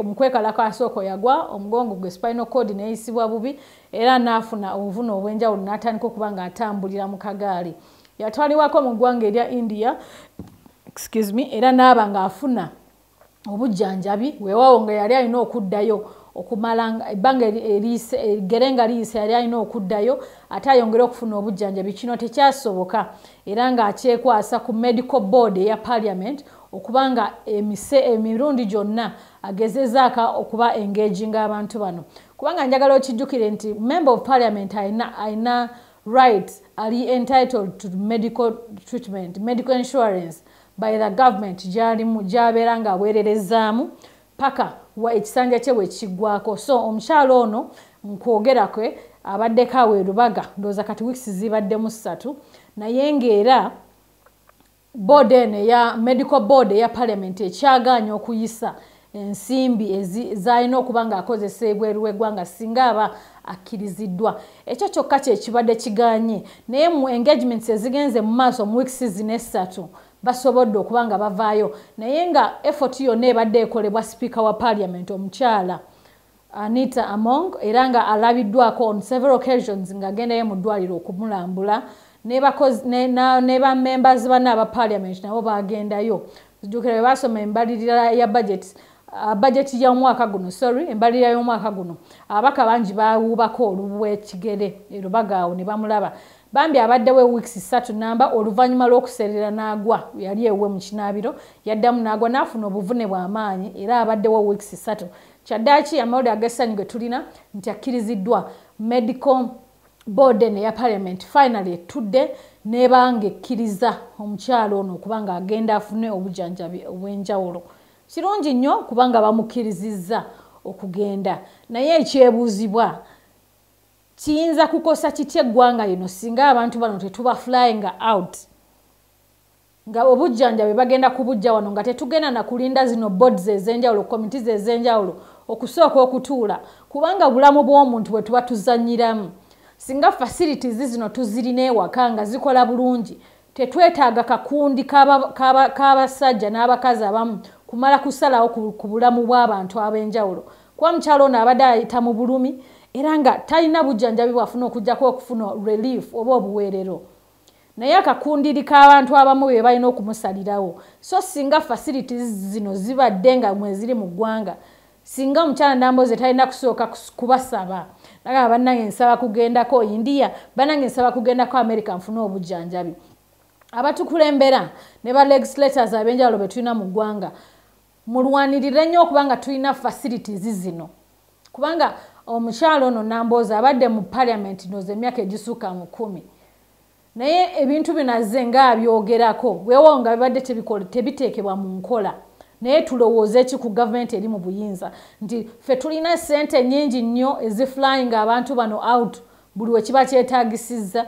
B: mukwekalako asooka yagwa omugongo gwe spinal cord neyisibwa bubi era n'afuna obuvune obw'enjawulo n'atandika okuba nga atambulira mu kagaali yatwalibwako mu ggwanga erya india excuse me era n'aba ng'afuna obujjanjabi weewaawo nga yali alina okuddayo okumala ebbanga egere nga liyise yali alina okuddayo ate ayongere okufuna obujjanjabi. Kino tekyasoboka era ng'akyekwasa ku medical board eya parliament okuba nga emirundi gyonna agezezaaka okuba engaginga abantu bano. Kubanga njagala okijjukire nti member of parliament alina right ali entitled to medical treatment medical insurance by the government gyalimu gyabeera ng'aweererezaamu paka ekisanja kye bwekiggwako so omukyalo ono nkwogera kwe abaddeko awo erubaga ndowooza kati wiikisi zibaddemu ssatu naye ng'era board eno eya medical board eya parliament ekyagaanya okuyisa ensimbi zalina okuba ng'akozesa ebweru w'eggwanga singa aba akkiriziddwa. Ekyo kyokka kyekibadde kiganye. Naye mu engagements ezigenze mu maaso mu wiikisi zino essatu basobodde okuba nga bavaayo. Naye nga effort yonna ebadde ekolebwa sipiika wa parliament omukyala anita among era nga alabiddwako on several occasions ng'agendayo mu ddwaliro okumulambula. Ne bamembers banna aba parliament nabo bagendayo zijjukira bwe basoma embalirira ya budget bajeti y'omwaka guno sorry embalirira y'omwaka guno. Abaka bangi bawuubako olubwekigere erubaga awo ne bamulaba. Bambi abaddewo ewiikisi ssatu namba oluvannyuma lw'okuserera n'agwa yali ewe mu kinaabiro yaddamu n'agwa n'afuna obuvune bw'amaanyi era abaddewo wiikisi ssatu kyaddaaki amawulire ag'essanyu ge tulina nti akkiriziddwa. Medical board eya parliament finally etudde nebanga ekkiriza omukyalo ono okuba nga agenda afune obujjanjabi obw'enjawulo kirungi nnyo kubanga bamukkirizizza okugenda. Naye ekyebuuzibwa kiyinza kukosa kitya eggwanga lino? Singa abantu bano tetuba flying out. Nga obujjanjabi bagenda kubujja wano nga tetugenda nakulinda zino boards ez'enjawulo committees ez'enjawulo okusooka okutuula kubanga bulamu bw'omuntu bwe tuba tuzanyiramu singa facilities zino tuzirina ewaka nga zikola bulungi tetwetaaga kakundi k'abasajja n'abakazi abamu kumala kusalawo ku bulamu bw'abantu ab'enjawulo. Kuba mukyalo ono abadde ayita mu bulumi era nga talina bujjanjabi bwafuna okugjako okufuna relief oba obuweerero. Naye akakundiri k'abantu abamu be balina okumusalirawo. So singa facilities zino zibadde nga mweziri mu ggwanga singa omukyala namboze talina kusooka kubasaba nagaa bannange nsaba kugendako india bannange nsaba kugendako america nfune obujjanjabi. Abatukulembera ne ba legislators ab'enjawulo be tulina mu ggwanga mulwanirire nnyo okuba nga tulina facilities zino. Kubanga omukyalo ono nambooza abadde mu parliament noza emyaka egisuuka mu kumi. Naye ebintu binaze ngaabyogerako weewo nga bibadde tebiteekebwa mu nkola. Naye tulowooza eki ku gavumenti eri mu buyinza? Nti ffe tulina sente nyingi nnyo eziflying abantu bano out buli wekiba kyetaagisizza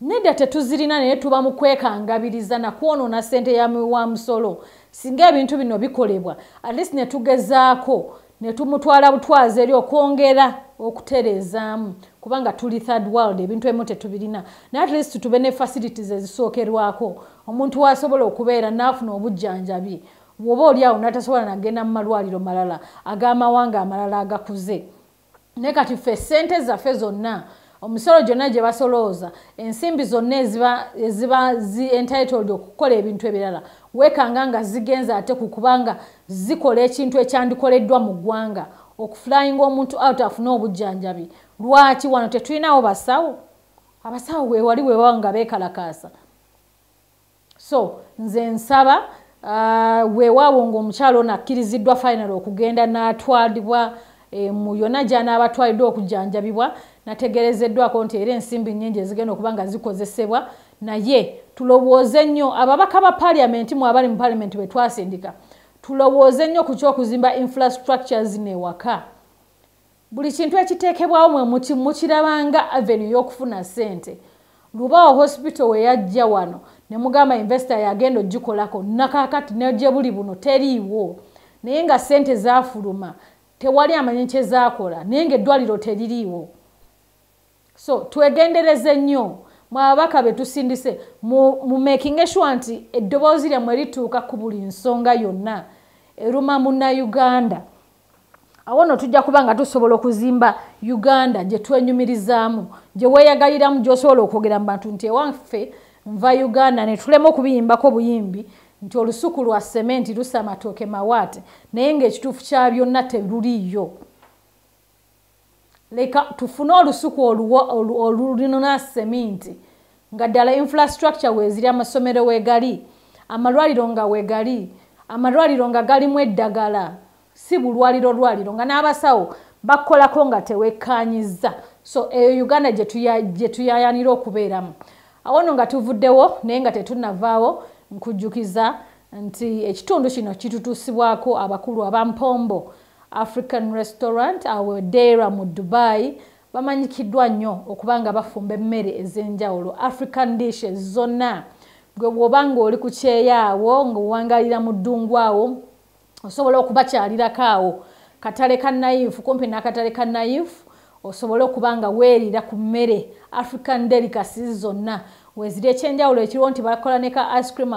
B: nedda tetuzirina naye tuba mu kwekangabiriza nakwonoona sente yawa musolo singa ebintu bino bikolebwa atleast netugezaako netumutwala butwazi eri okwongera okutereezaamu kubanga tuli third world ebintu ebimu tetubirina. Naye atleast tube ne facilities ezisookerwako. Omuntu wasobola okubeera naafuna obujjanjabi woba oli awo natasobola nagenda mu malwaliro malala ag'amawanga amalala agakuze. Naye kati ffe sente zaffe zonna omusolo gyonna gye basolooza ensimbi zonna eziba zi entitled okukola ebintu ebirala weekanga nga zigenza ate ku kubanga zikola ekintu ekyandikoleddwa mu ggwanga. Okufulayinga omuntu out afune obujjanjabi. Lwaki wano tetulinawo basawo? Abasawo wewali wewawo nga beekalakaasa. So nze nsaba uh, weewaawo ngaomukyalo ono akkiriziddwa final okugenda n'atwalibwa e, mu yonna gy'anaabatwaliddwa okujjanjabibwa nategerezeddwako nti era ensimbi nnyingi ezigenda okuba nga zikozesebwa naye tulowooze nnyo ababaka ba paliamenti mu abali mu paliamenti bwe twasindika tulowooze nnyo ku kyokuzimba infrastructures newaka buli kintu ekiteekebwawo mwe muti mukirabanga avenue y'okufuna ssente. Lubawo hospital weyajja wano ne mugamba investor yagenda ogikolako nakakati negye buli buno teriiwo. Naye nga ssente zafuluma tewali amanyi kyezakola naye nga eddwaliro teririiwo. So twegendereze nnyo mwababaka betusindise mu making sure nti eddoboozi lyammwe rituuka ku buli nsonga yonna. Eruma munnauganda awo no tujja kuba nga tusobola okuzimba uganda gye twenyumirizaamu gye weeyagaliramu gyosobola okwogera mu bantu nti ewaffe nva uganda ne tulema okubiyimbako buyimbi nti olusuku lwa sementi lusa amatooke mawaate naye ngaekituufu kya byonna teruliyo leka tufune olusuku olulinona seminti nga ddala infrastructure weziri amasomero wegali amalwaliro nga wegali amalwaliro nga galimu eddagala si bulwaliro lwaliro. Nga n'abasawo bakolako nga tewekkanyiza so eyo uganda gye tuyayanira okubeeramu. Awono nga tuvuddewo naye nga tetunavaawo nkujjukiza nti ekitundu kino kitutuusibwako abakulu abampombo african restaurant awe deira mu dubai bamanyikiddwa nnyo okuba nga bafumba emmere ez'enjawulo. African dishes zonna gwe bw'oba nga oli ku kyeyaawo ng'owangalira mu ddungu awo osobola okubakyalirako awo. Katale ka naifu kumpi n'akatale ka naifu osobole okuba nga weerira ku mmere. African delicacies zonna weziri ekyenjawulo ekiriwo nti bakola ne ka ice cream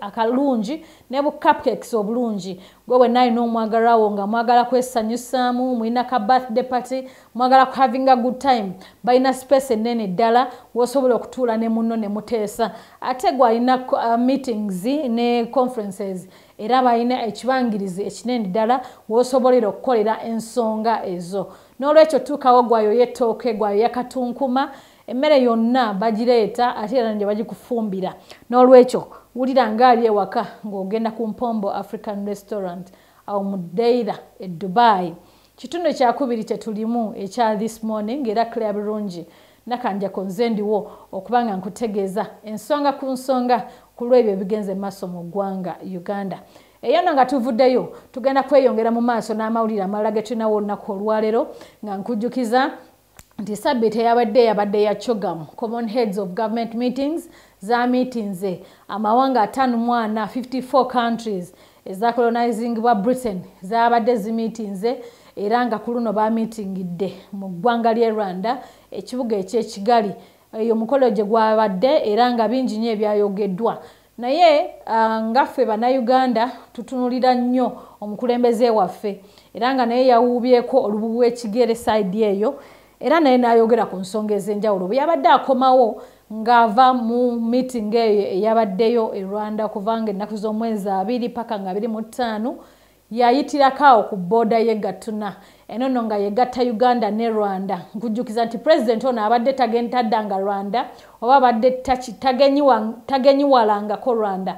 B: akalungi ne bu cupcakes obulungi. Gwe bwenna alina omwagalwawo nga mwagala kwesanyusaamu mulina ka birthday party mwagala ku having a good time balina space ennene ddala wosobola okutuula ne munno ne muteesa. Ate gwe alina uh, meetings ne conferences era balina ekibangirizi ekinene ddala wosobolera okukolera ensonga ezo. N'olwekyo tuukawo gwayo yetooke gwayo yakatunkuma emmere yonna bagireeta ate era nje bagikufumbira. N'olwekyo wulira ngaali ewaka ng'ogenda ku mpombo african restaurant awo mu deira e dubai. Kitundu ekyakubiri kyetulimu ekya this morning era clare bulungi nakanjako nze ndiwo okuba nga nkutegeeza ensonga ku nsonga ku lwebyo ebigenze maaso mu ggwanga uganda. Eyo no nga tuvuddeyo tugenda kweyongera mu maaso n'amawulire amalala ge tulinawo olunaku olwaleero nga nkujjukiza nti sabbiiti eyabadde yabadde ya chogamu. Common heads of government meetings za meetingse amawanga ataano mwana 54 countries eza colonizing bwa britain zabadde zimeetingze era nga ku luno bamitingidde mu ggwanga ly'e rwanda ekibuga ekyekigali eyo omukolo gye gwabadde era nga bingi nyo ebyayogeddwa. Naye uh, ngaffe bannayuganda tutunulira nnyo omukulembeze waffe era nga naye yawuubyeko olububu w'ekigere saidi eyo era naye n'ayogera ku nsonga ez'enjawulo. Bwe yabadde akomawo ng'ava mu meeting eyo eyabaddeyo e rwanda okuvanga ennaku z'omwezi abiri paka nga abiri mu ttaano yayitirako awo ku booda y'egatuna eno nno nga yegatta uganda ne rwanda. Nkujjukiza nti pulezidenti ono abadde taddanga rwanda oba abadde tagenyiwalangako rwanda.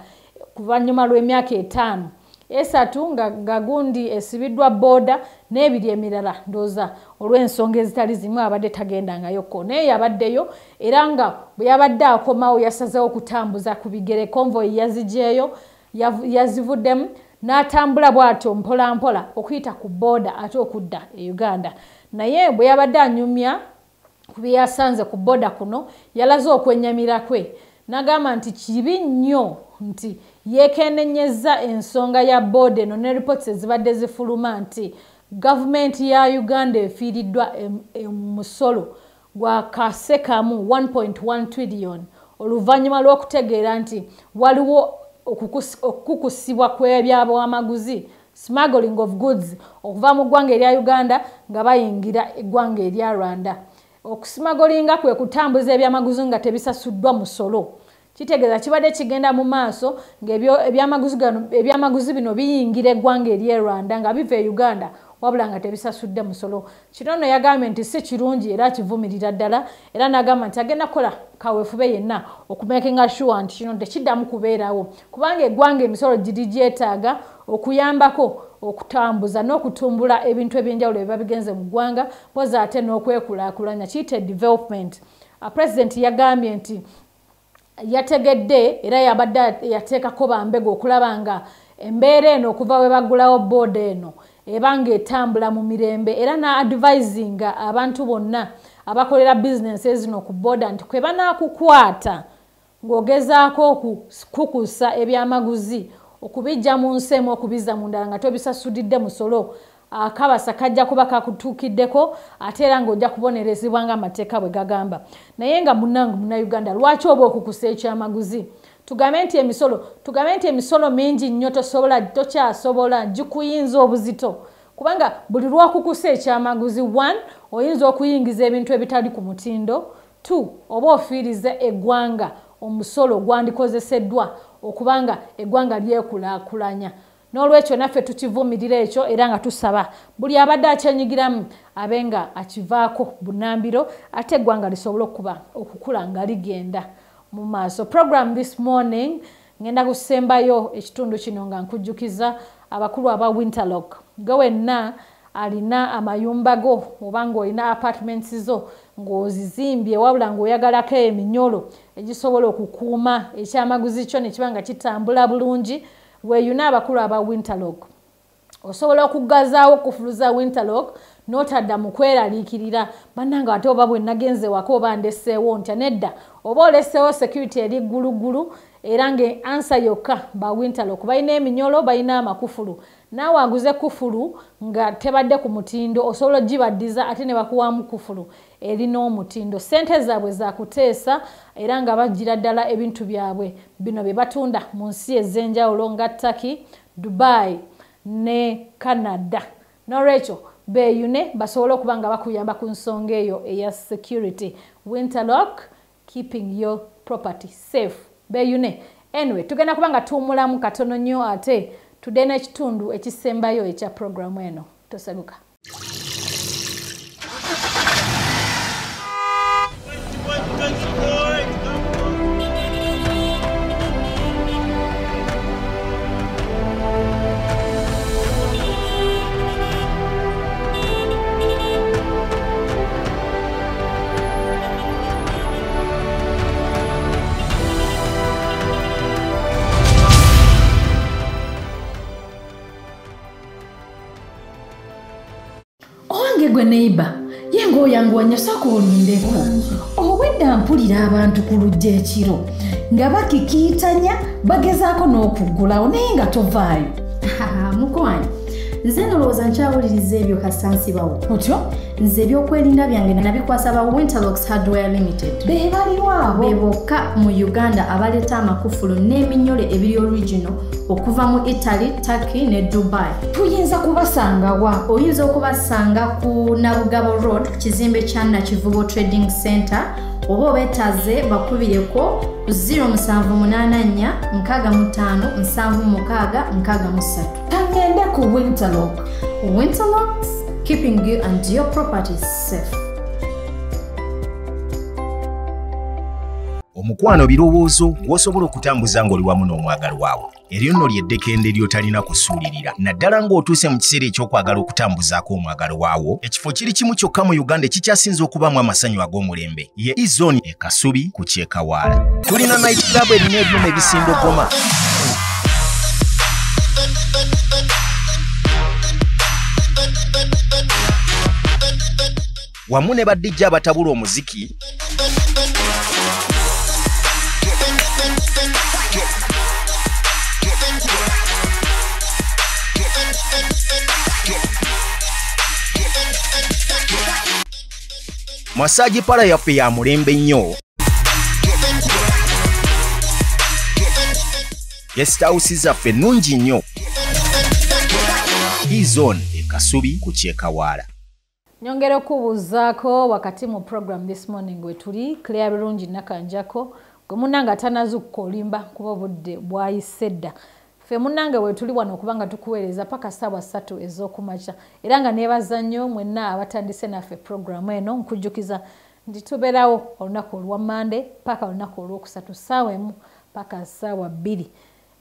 B: Kuvannyuma lw'emyaka etaano esatu nga, nga gundi esibiddwa booda n'ebiri emirala ndooza olw'ensonga ezitali zimu abadde tagendangayoko naye yabaddeyo era nga bwe yabadde akomawo yasazeho okutambuza ku bigere konvoyi yazigyeyo yazivuddemu n'atambula bw'atyo mpolampola okuyita ku booda ate okudda e uganda. Naye bwe yabadde anyumya ku byeyasanze ku booda kuno yalaze okwenyamira kwe. N'agamba nti kibi nnyo nti yeekennenyeza ensonga ya booda eno ne ripooti ezibadde zifuluma nti gavumenti ya uganda efiiriddwa musolo gwa kase kamu 1.1 trillion. Oluvannyuma lw'okutegeera nti waliwo okukus- okukukusibwa kw'ebyabwamaguzi smuggling of goods okuva mu ggwanga erya uganda nga bayingira eggwanga erya rwanda. Okusimagolinga kwe kutambuza ebyamaguzi nga tebisasuddwa musolo kitegeeza kibadde kigenda mu maaso ngaebyamaguzi bino biyingira eggwanga ery'e rwanda nga biva e uganda wabula nga tebisasudde musolo. Kino nno yagambye nti si kirungi era kivumirira ddala era nagamba nti agenda kukola kaweefube yenna okumakinga sure nti kino tekiddamu kubeerawo kubanga eggwanga emisolo giri gyetaaga okuyambako okutambuza n'okutumbula ebintu ebyenjawulo ebiba bigenze mu ggwanga poza ate n'okwekulaakulanya. Kiyite development. Pulezidenti yagambye nti yategedde era yabadde yateekako bambega okulaba nga embeera eno okuva we baggulawo booda eno eba ngaetambula mu mirembe era na advisinga abantu bonna abakolera bizinesi zino ku booda nti kwe banaakukwata ng'ogezaako okukukusa ebyamaguzi okubijja mu nsi emu okubizza mu ndala nga tobisasudidde musolo akabasa kajja kuba kakutuukiddeko ate era ng'ojja kubonerezebwa nga amateeka bwe gagamba. Naye nga munnange munnauganda lwaki oba okukusa ekyamaguzi? Tugambe nti emisolo tugambe nti emisolo mingi nnyo tosobola tokyasobola gikuyinza obuzito. Kubanga buli lwokukusa ekyamaguzi one oyinza okuyingiza ebintu ebitali ku mutindo. Two oba ofiiriza eggwanga omusolo gwandikozeseddwa okubanga eggwanga lyekulaakulanya n'olwekyo naffe tukivumirira ekyo era nga tusaba buli abadde akyenyigiramu abe nga akivaako bunambiro ate eggwanga lisobole okuba okukula nga ligenda mu maaso. Program this morning ngenda kusembayo ekitundu kino nga nkujjukiza abakulu aba winterlock. Ge wenna alina amayumba go oba ngaolina apartments zo ng'ozizimbye wabula ng'oyagalako eminyolo egisobola okukuuma ekyamaguzi kyo nekiba nga kitambula bulungi weeyuna abakulu aba winterlock? Osobola okugazaawo okufuluza winterlock n'otadda mu kweraliikirira. Bannanga ate oba bwe nagenze waka oba ndeseewo ntya nedda. Oba oleseewo security eri ggulugulu era nga ansa yokka ba winterlock balina eminyolo balina amakufulu. Naawe aguze kufulu nga tebadde ku mutindo osobola ogibaddiza ate ne bakuwamu kufulu erina omutindo sente zaabwe zakuteesa era nga bagira ddala ebintu byabwe. Bino bye batunda mu nsi ez'enjawulo nga taki dubai ne canada. Nolwekyo beeyune basobole okuba nga bakuyamba ku nsonga eyo eya security. Winterlock keeping your property safe beeyune anyway tugenda kuba nga tuwumulamu katono nnyo ate tudde n'ekitundu ekisembayo ekya programu eno. Toseguka
C: gwe neiba ye ngaoyanguwanya sooka olindeko obwedda mpulira abantu ku lujja ekiro nga bakikiitanya bagezaako n'okuggulawo naye nga tovaayo.
D: Mukwani nze nolowooza nkyawuliriza ebyo kasansibawo
C: otyo?
D: Nze ebyokwerinda byange nabikwasa ba winterlocks hardware limited.
C: Be baliwo abo
D: be bokka mu uganda abaleeta amakufulu n'eminyole ebiri original okuva mu italy turkey ne dubai.
C: Tuyinza kubasangawa
D: oyinza okubasanga ku nabugabo road kizimbe kya nakivubo trading center oba obeetaze bakubireko ku 0784 65 63
C: tangende ku winterlock.
D: Winterlocks keeping you and your property safe.
E: Omukwano birowoozo gw'osobola okutambuza ng'oli wamu n'omwagalwawo eryo nno ly'eddekende ly'otalina kusuulirira. Naddala ng'otuuse mu kiseera ekyokwagala okutambuzaako omwagalwawo ekifo kiri kimu kyokka mu uganda ekikyasinze okubaamu amasanyu ag'omulembe. Ye izoni ekasubi ku kyekawaala tulina night club erina ebyuma ebisindogoma. Wamu ne baddijja abatabula omuziki masaji pala yaffe ya mulembe nnyo gesitawusi zaffe nnungi nnyo izon ekasubi ku kyekawaala
B: nyongera okubuuzaako wakati mu program this morning we tuli clear birungi nakanjako gwe munanga tanazukuka olimba kuba obudde bwayise dda ffe munange we tuli wano okubanga tukuweereza paka ssaawa ssatu ez'okumakya. Era nga neebaza nnyo mwenna abatandise naffe programu eno nkujjukiza nti tubeerawo olunaku olwa mande paka olunaku olwokusatu ssaawa emu paka ssaawa bbiri.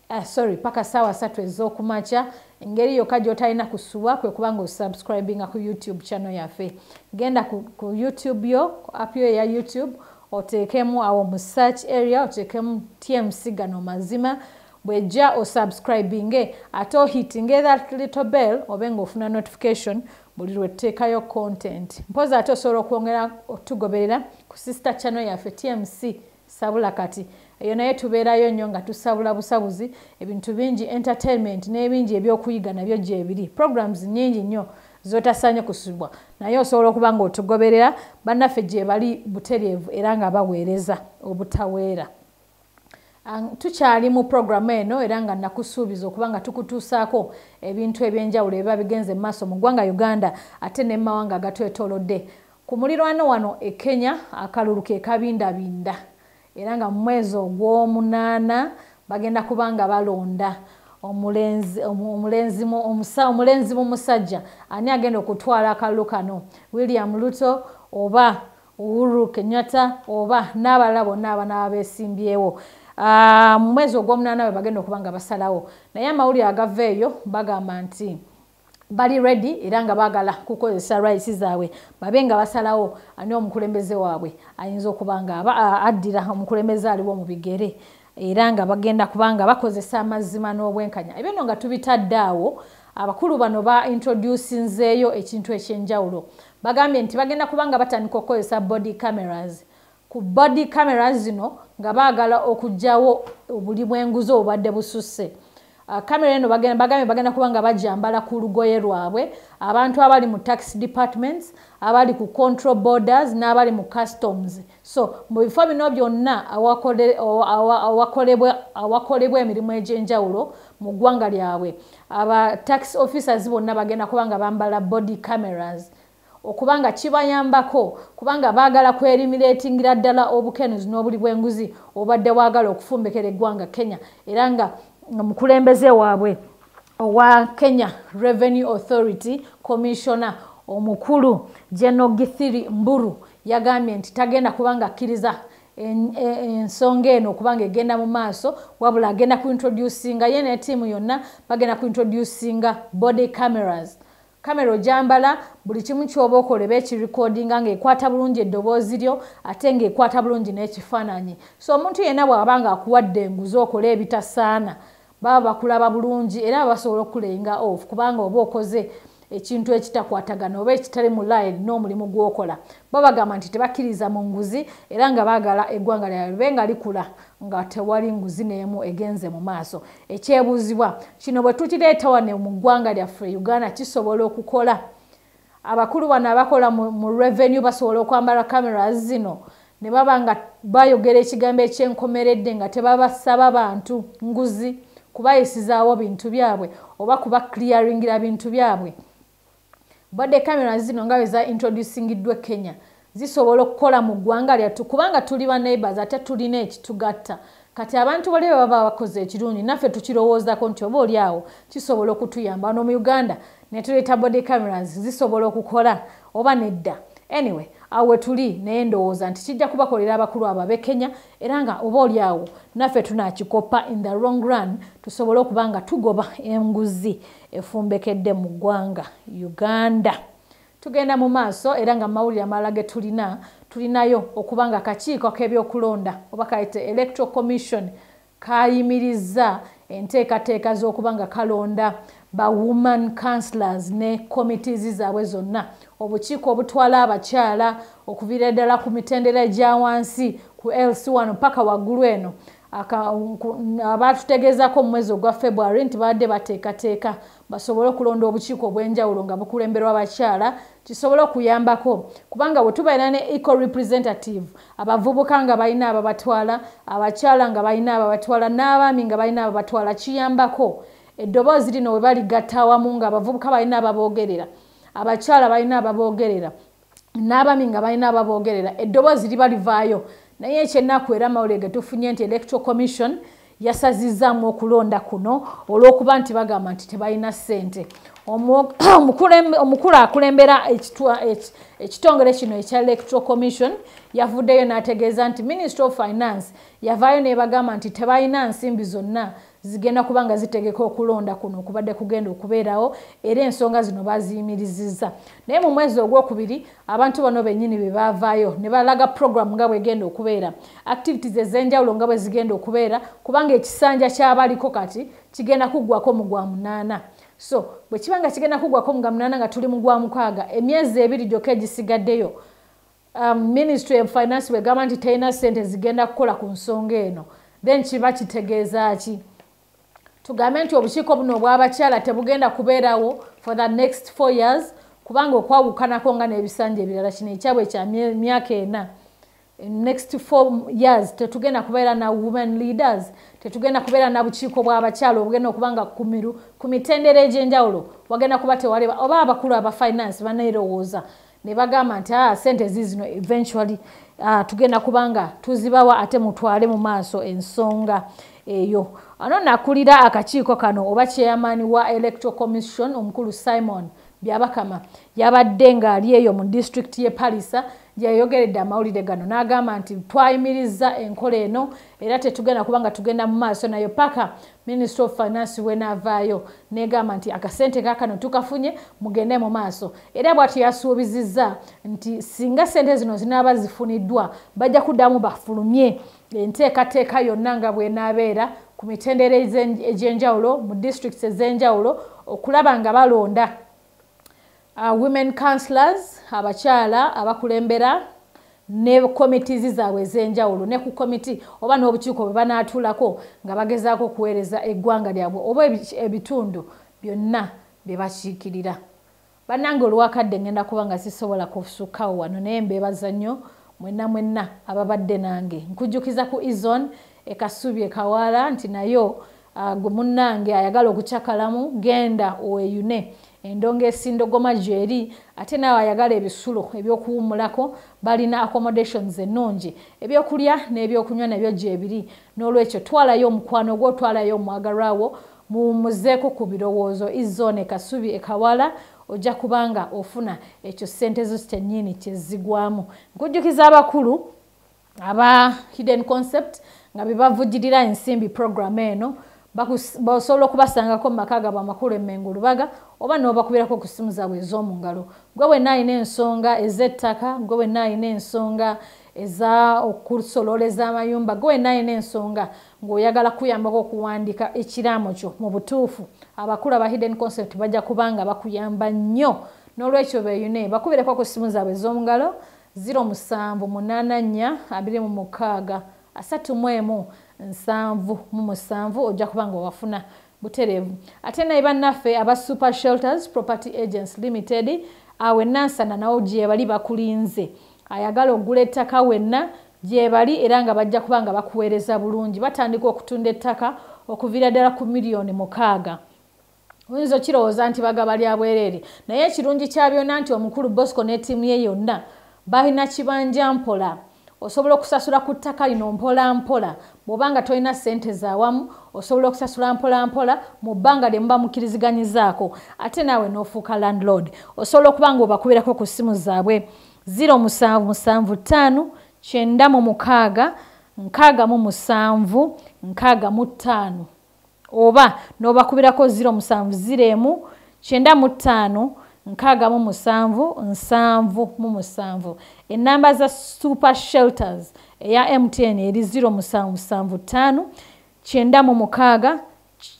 B: Uh, sorry paka saawa satu ez'okumakya. Engeri yokka gy'otalina kusuwa kwe kubanga osubscribinga ku youtube channel yaffe. Genda ku, ku youtube yo app yo eya youtube oteekemu awo mu search area oteekemu tmc gano mazima bwejja osubscribinge ate ohitinge that little bell obe nga ofuna notification buli lwetuteekayo content. Mpozi ate osobola okwongera otugoberera ku sister channel yaffe tmc sabula kati. Eyo naye tubeerayo nnyo nga tusabula busabuzi ebintu bingi entertainment n'ebingi ebyokuyiga nabyo gyebiri programs nyingi nnyo zotasaanye kusubwa naye osobola okuba nga otugoberera bannaffe gye bali butereevu era nga baweereza obutaweera tukyali mu programu eno era nga nakusuubiza okuba nga tukutuusaako ebintu ebyenjawulo ebiba bigenze mu maaso mu ggwanga uganda ate ne mawanga agatwetoolodde ku mulirwano wano e kenya akalulu ke kabindabinda. Era nga mu mwezi ogw'omunaana bagenda kuba nga balonda. Omulenzi mu musajja ani agenda okutwala akalulu kano? William luto oba uhuru kenyatta oba n'abalala bonna abanaba besimbyewo mu mwezi ogw'omunaana bwe bagenda okuba nga basalawo. Naye amawulire agava eyo bagamba nti bali ready era nga baagala kukozesa rights zaabwe. Babe nga basalawo ani omukulembeze waabwe ayinza okuba nga addira omukulembeze aliwo mu bigere. Era nga bagenda kubanga bakozesa amazima n'obwenkanya ebyono nga tubitadde awo abakulu bano ba introducinzeeyo ekintu ekyenjawulo. Bagambye nti bagenda kubanga batandika okukozesa body cameras ku body cameras zino nga baagala okugjawo obuli bwenguzi obubadde bususse. Kamera eno bagambye bagenda kuba nga bajambala ku lugoye lwabwe. Abantu abali mu tax departments abali ku control borders n'abali mu customs. So mu bifo bino byonna awakolebwa emirimu egy'enjawulo mu ggwanga lyabwe. Aba tax officers bonna bagenda kuba nga bambala body cameras okubanga kibayambako kubanga baagala kwerimiratingira ddala obukenuzi n'obuli bwenguzi obadde bwagala okufumbekera eggwanga kenya. Era nga omukulembeze waabwe owa kenya revenue authority commissioner omukulu general githiri mburu yagambye nti tagenda kubanga akkiriza ensonga eno okubanga egenda mu maaso wabula agenda kuintroducinga ye netiimu yonna bagenda kuintroducinga body cameras kamera ojambala buli kimu kyoba okola eba ekirikodinga ngaekwata bulungi eddoboozi lyo ate ngaekwata bulungi n'ekifaananyi. So omuntu yenna bw'aba nga akuwadde enguzi okola ebitasaana baba bakulaba bulungi era basobola okulenga off kubanga oba okoze ekintu ekitakwatagana oba ekitali mu line n'omulimu gwokola. Babagamba nti tebakkiriza mu nguzi era nga baagala eggwanga lyabwe libe nga likula nga tewali nguzi n'emu egenze mu maaso. Ekyebuuzibwa kino bwe tukireeta wane mu ggwanga lyaffe uganda kisobola okukola. Abakulu bano abakola mu revenue basobola okwambala cameras zino ne baba nga bayogera ekigambo ekyenkomeredde nga tebabasaba bantu nguzi kubayisizaawo bintu byabwe oba kuba clearingira bintu byabwe bode camera zino nga weza introducingiddwa kenya zisobola okukola mu ggwanga lyattu kubanga tuli ba neighbors ate tulina ekitugatta. Kati abantu bali baba bakoze ekirungi naffe tukirowoozako nti oba oli awo kisobola okutuyamba. No mu uganda netuleeta body cameras zisobola okukola oba nedda. Anyway awe tuli naye ndowooza nti kijja kubakolera abakulu abo ab'e kenya era nga oba oli awo naffe tunakikopa in the wrong run tusobole okuba nga tugoba enguzi efumbekedde mu ggwanga uganda. Tugenda mu maaso era nga mawulire amalala ge tulina tulinayo okuba nga akakiiko k'ebyokulonda oba kayite electoral commission kayimiriza enteekateeka z'okuba nga kalonda ba woman councillors ne committees zaabwe zonna obukiiko obutwala abakyala okuviira ddala ku mitendera egya wansi ku lc1 paka waggulu eno. Abatutegeezako mu mwezi ogwa february nti babadde bateekateeka basobole okulonda obukiiko obw'enjawulo nga bukulemberwa bakyala kisobole okuyambako. Kubanga bwe tubaina ne eco representative abavubuka nga balina ababatwala abakyala nga balina ababatwala n'abaami nga balina ababatwala kiyambako. Eddoboozi lino we baligatta awamu nga abavubuka balina ababogerera abakyala balina ababogerera n'abaami nga balina ababogerera eddoboozi liba livaayo. Naye ekyennaku era amawulire ge tufunye nti electoral commission yasazizaamu okulonda kuno olw'okuba nti bagamba nti tebalina ssente. Omukulu akulembera ekitongole kino ekya electoral commission yavuddeyo n'ategeeza nti ministry of finance yavaayo nebagamba nti tebalina nsimbi zonna zigenda kuba nga zitegeka okulonda kuno okubadde kugenda okubeerawo era ensonga zino baziyimirizizza naye mu mwezi ogwokubiri abantu bano bennyini bwe baavaayo ne balaga programu nga bwegenda okubeera. Activities ez'enjawulo nga bwe zigenda okubeera kubanga ekisanja kyabaliko kati kigenda kuggwako mu gwa munaana. So bwe kiba nga kigenda kuggwako mu gwa munaana nga tuli mu gwa mukaaga emyezi ebiri gyokka egisigaddeyo um, ministry of finance bwegamba nti terina sente zigenda kukola ku nsonga eno. Then kiba kitegeeza ki tugambe nti obukiiko buno obw'abakyala tebugenda kubeerawo for the next four years kubanga okwawukanako nga n'ebisanja ebirala. Kino ekyabwe kya myaka ena. Next four years tetugenda kubeera na women leaders tetugenda kubeera na bukiiko bw'abakyala obugenda okuba nga ku mitendera egy'enjawulo wagenda kuba tewaleba oba abakulu aba finance baneerowooza ne bagamba nti a ah, sente zizino eventually uh, tugenda kubanga tuzibawa ate mutwale mu maaso ensonga eyo. Ano nakulira akakiiko kano oba chairman wa electoral commission omukulu simon byabakama. Yabadde ngaali eyo mu disitulikiti ye palisa gyeyayogeredde amawulire gano n'agamba nti twayimiriza enkola eno era tetugenda kubanga tugenda mu maaso nayo paka ministry of finance wenaavaayo negamba nti akasente kakano tukafunye mugende mu maaso. Era bwatyo yasuubizizza nti singa sente zino zinaaba zifuniddwa bajja kuddamu bafulumye enteekateeka yonna nga bwenaabeera ku mitendera egy'enjawulo mu districts ez'enjawulo okulaba nga balonda women councillors abakyala abakulembera ne committees zaabwe ez'enjawulo ne ku committee oba n'obukiiko bwe banaatuulako nga bagezaako okuweereza eggwanga lyabwe oba ebitundu byonna bye bakiikirira. Bannange olwakadde ngenda kuba nga sisobola kusukkawo wano naye mbeebaza nnyo mwenna mwenna ababadde nange. Nkujjukiza ku izon ekasubi ekawaala nti nayo uh, gwe munnange ayagala okucakalamu genda oweyune endongo esindogoma gyeri ate naawe ayagala ebisulo ebyokuwumulako balina accommodations ennungi. Ebyokulya n'ebyokunywa nabyo gyebiri n'olwekyo twalayo omukwano gwo twalayo omwagalwawo mumuzeeko ku birowoozo izone kasubi ekawala ojja kubanga ofuna ekyo sente zo kyennyini kyezigwamu nkujjukiza abakulu aba hidden concept nga bebavujirira ensimbi program eno basobola okubasangako mumaka gabwe amakulu emengo lubaga oba nobakubirako ku simu zaabwe ez'omungalo gwe wenna alina ensonga ez'ettaka gwe wenna alina ensonga eza okusololeza amayumba gwe wenna alina ensonga ng'oyagala kuyambako okuwandika ekiraamo kyo mu butuufu. Abakulu aba hidden concept bajja kubanga bakuyamba nnyo. N'olwekyo beeyune bakubireko ku simu zaabwe ez'omungalo 07 84 26 asatu mu emu nsanvu mu musanvu ojja kuba nga owafuna butereevu. Ate naye bannaffe aba super shelters property agents limited awe nansana nawo gyebali bakulinze. Ayagala okugula ettaka wenna gyebali era nga bajja kuba nga bakuweereza bulungi. Batandika okutunda ettaka okuviira ddala ku miliyoni mukaaga. Oyinza okirowooza nti bagaba lya bwereere naye ekirungi kya byonna nti omukulu bosco n'ettiimu ye yonna balina kibanja mpola osobola okusasula ku ttaka lino mpola mpola bw'obanga tolina ssente zaawamu osobola okusasula mpola mpola mu bbanga lye muba mukiriziganyizaako. Ate naawe n'ofuuka landlord osobola okuba nga obakubirako ku ssimu zaabwe 0775 kyenda mu mukaaga nkaaga mu musanvu nkaaga mu ttaano. Oba n'obakubirako 07 kyenda mu ttaano nkaaga mu musanvu nsanvu mu musanvu. Enamba za super shelters eya mtn eri 0775 kyenda mu mukaaga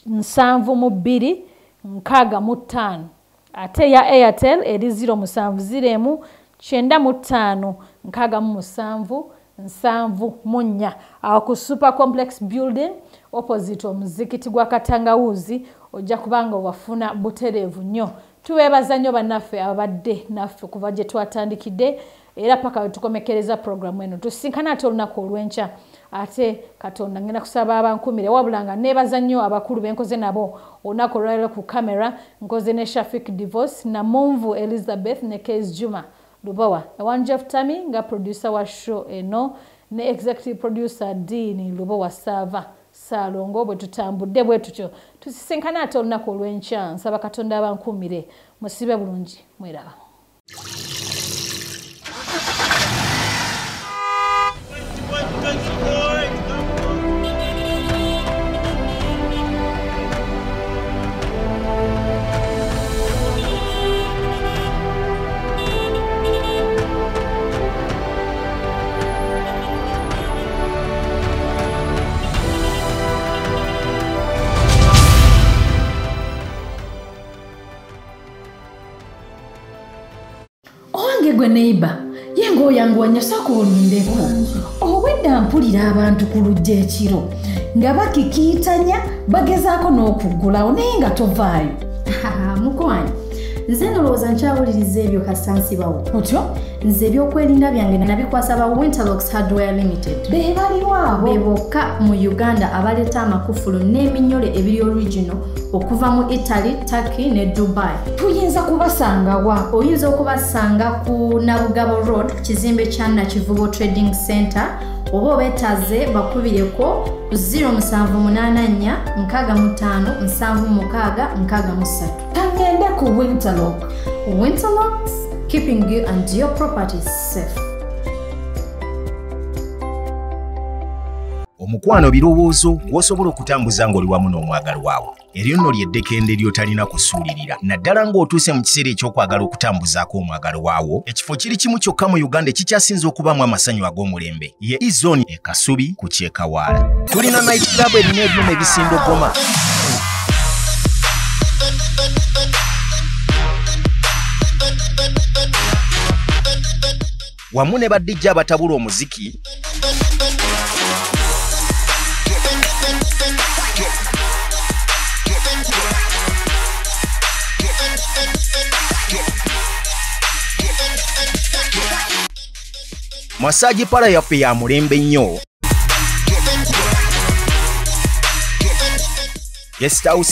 B: nsanvu mu bbiri nkaaga mu ttaano ate eya airtel eri 07 kyenda mu ttaano nkaaga mu musanvu nsanvu mu nnya. Awo ku super complex building opposite omuzikiti gwa katangawuzi ojja kubanga wafuna butereevu nnyo tuweebaza nnyo bannaffe abadde naffe kuva gye twatandikidde era paka wetukomekereza puroguramu eno. Tusinkana ate olunaku olw'enkya. Ate katonda ngenda kusaba abankumire wabula nga neebaza nnyo abakulu benkoze nabo olunaku olwaliro ku kamera nkoze ne shafik divorce namunvu elizabeth ne kes juma lubowa. Ewan jeff tami nga producer wa show eno ne executive producer dean lubowa sava saalongo bwe tutambudde bwe tutyo. Tusisinkana ate olunaku olw'enkya nsaba katonda abankumire musibe bulungi mweraba
C: gwe neiba ye ngaoyanguwanya sooka olindeko obwedda mpulira abantu ku lujja ekiro nga bakikiitanya bagezaako n'okuggulawo naye nga tovaayo.
D: Mukwani nze ndowooza nkyawuliriza ebyo kasansibawo
C: otyo?
D: Nze ebyokwerinda byange nabikwasa ba winterlocks hardware limited.
C: Be baliwo abo?
D: Be bokka mu uganda abaleeta amakufulu n'eminyole ebiri original okuva mu italy turkey ne dubai.
C: Tuyinza kubasangawa
D: oyinza okubasanga ku nabugabo road kizimbe kya nakivubo trading center oba obeetaze bakubireko ku 0784 65
C: tangende ku winterlock.
D: Winterlocks keeping you and your properties safe.
E: Omukwano birowoozo gw'osobola okutambuza ng'oli wamu n'omwagalwawo eryo nno ly'eddekende ly'otalina kusuulirira. Naddala ng'otuuse mu kiseera eky'okwagala okutambuzaako omwagalwawo ekifo kiri kimu kyokka mu uganda ekikyasinze okubaamu amasanyu ag'omulembe. Ye izoni e kasubi ku kyekawaala tulina night club erina ebyuma ebisindogoma wamu ne baddijja abatabula omuziki. Masaji pala yaffe ya mulembe nnyo. Guest house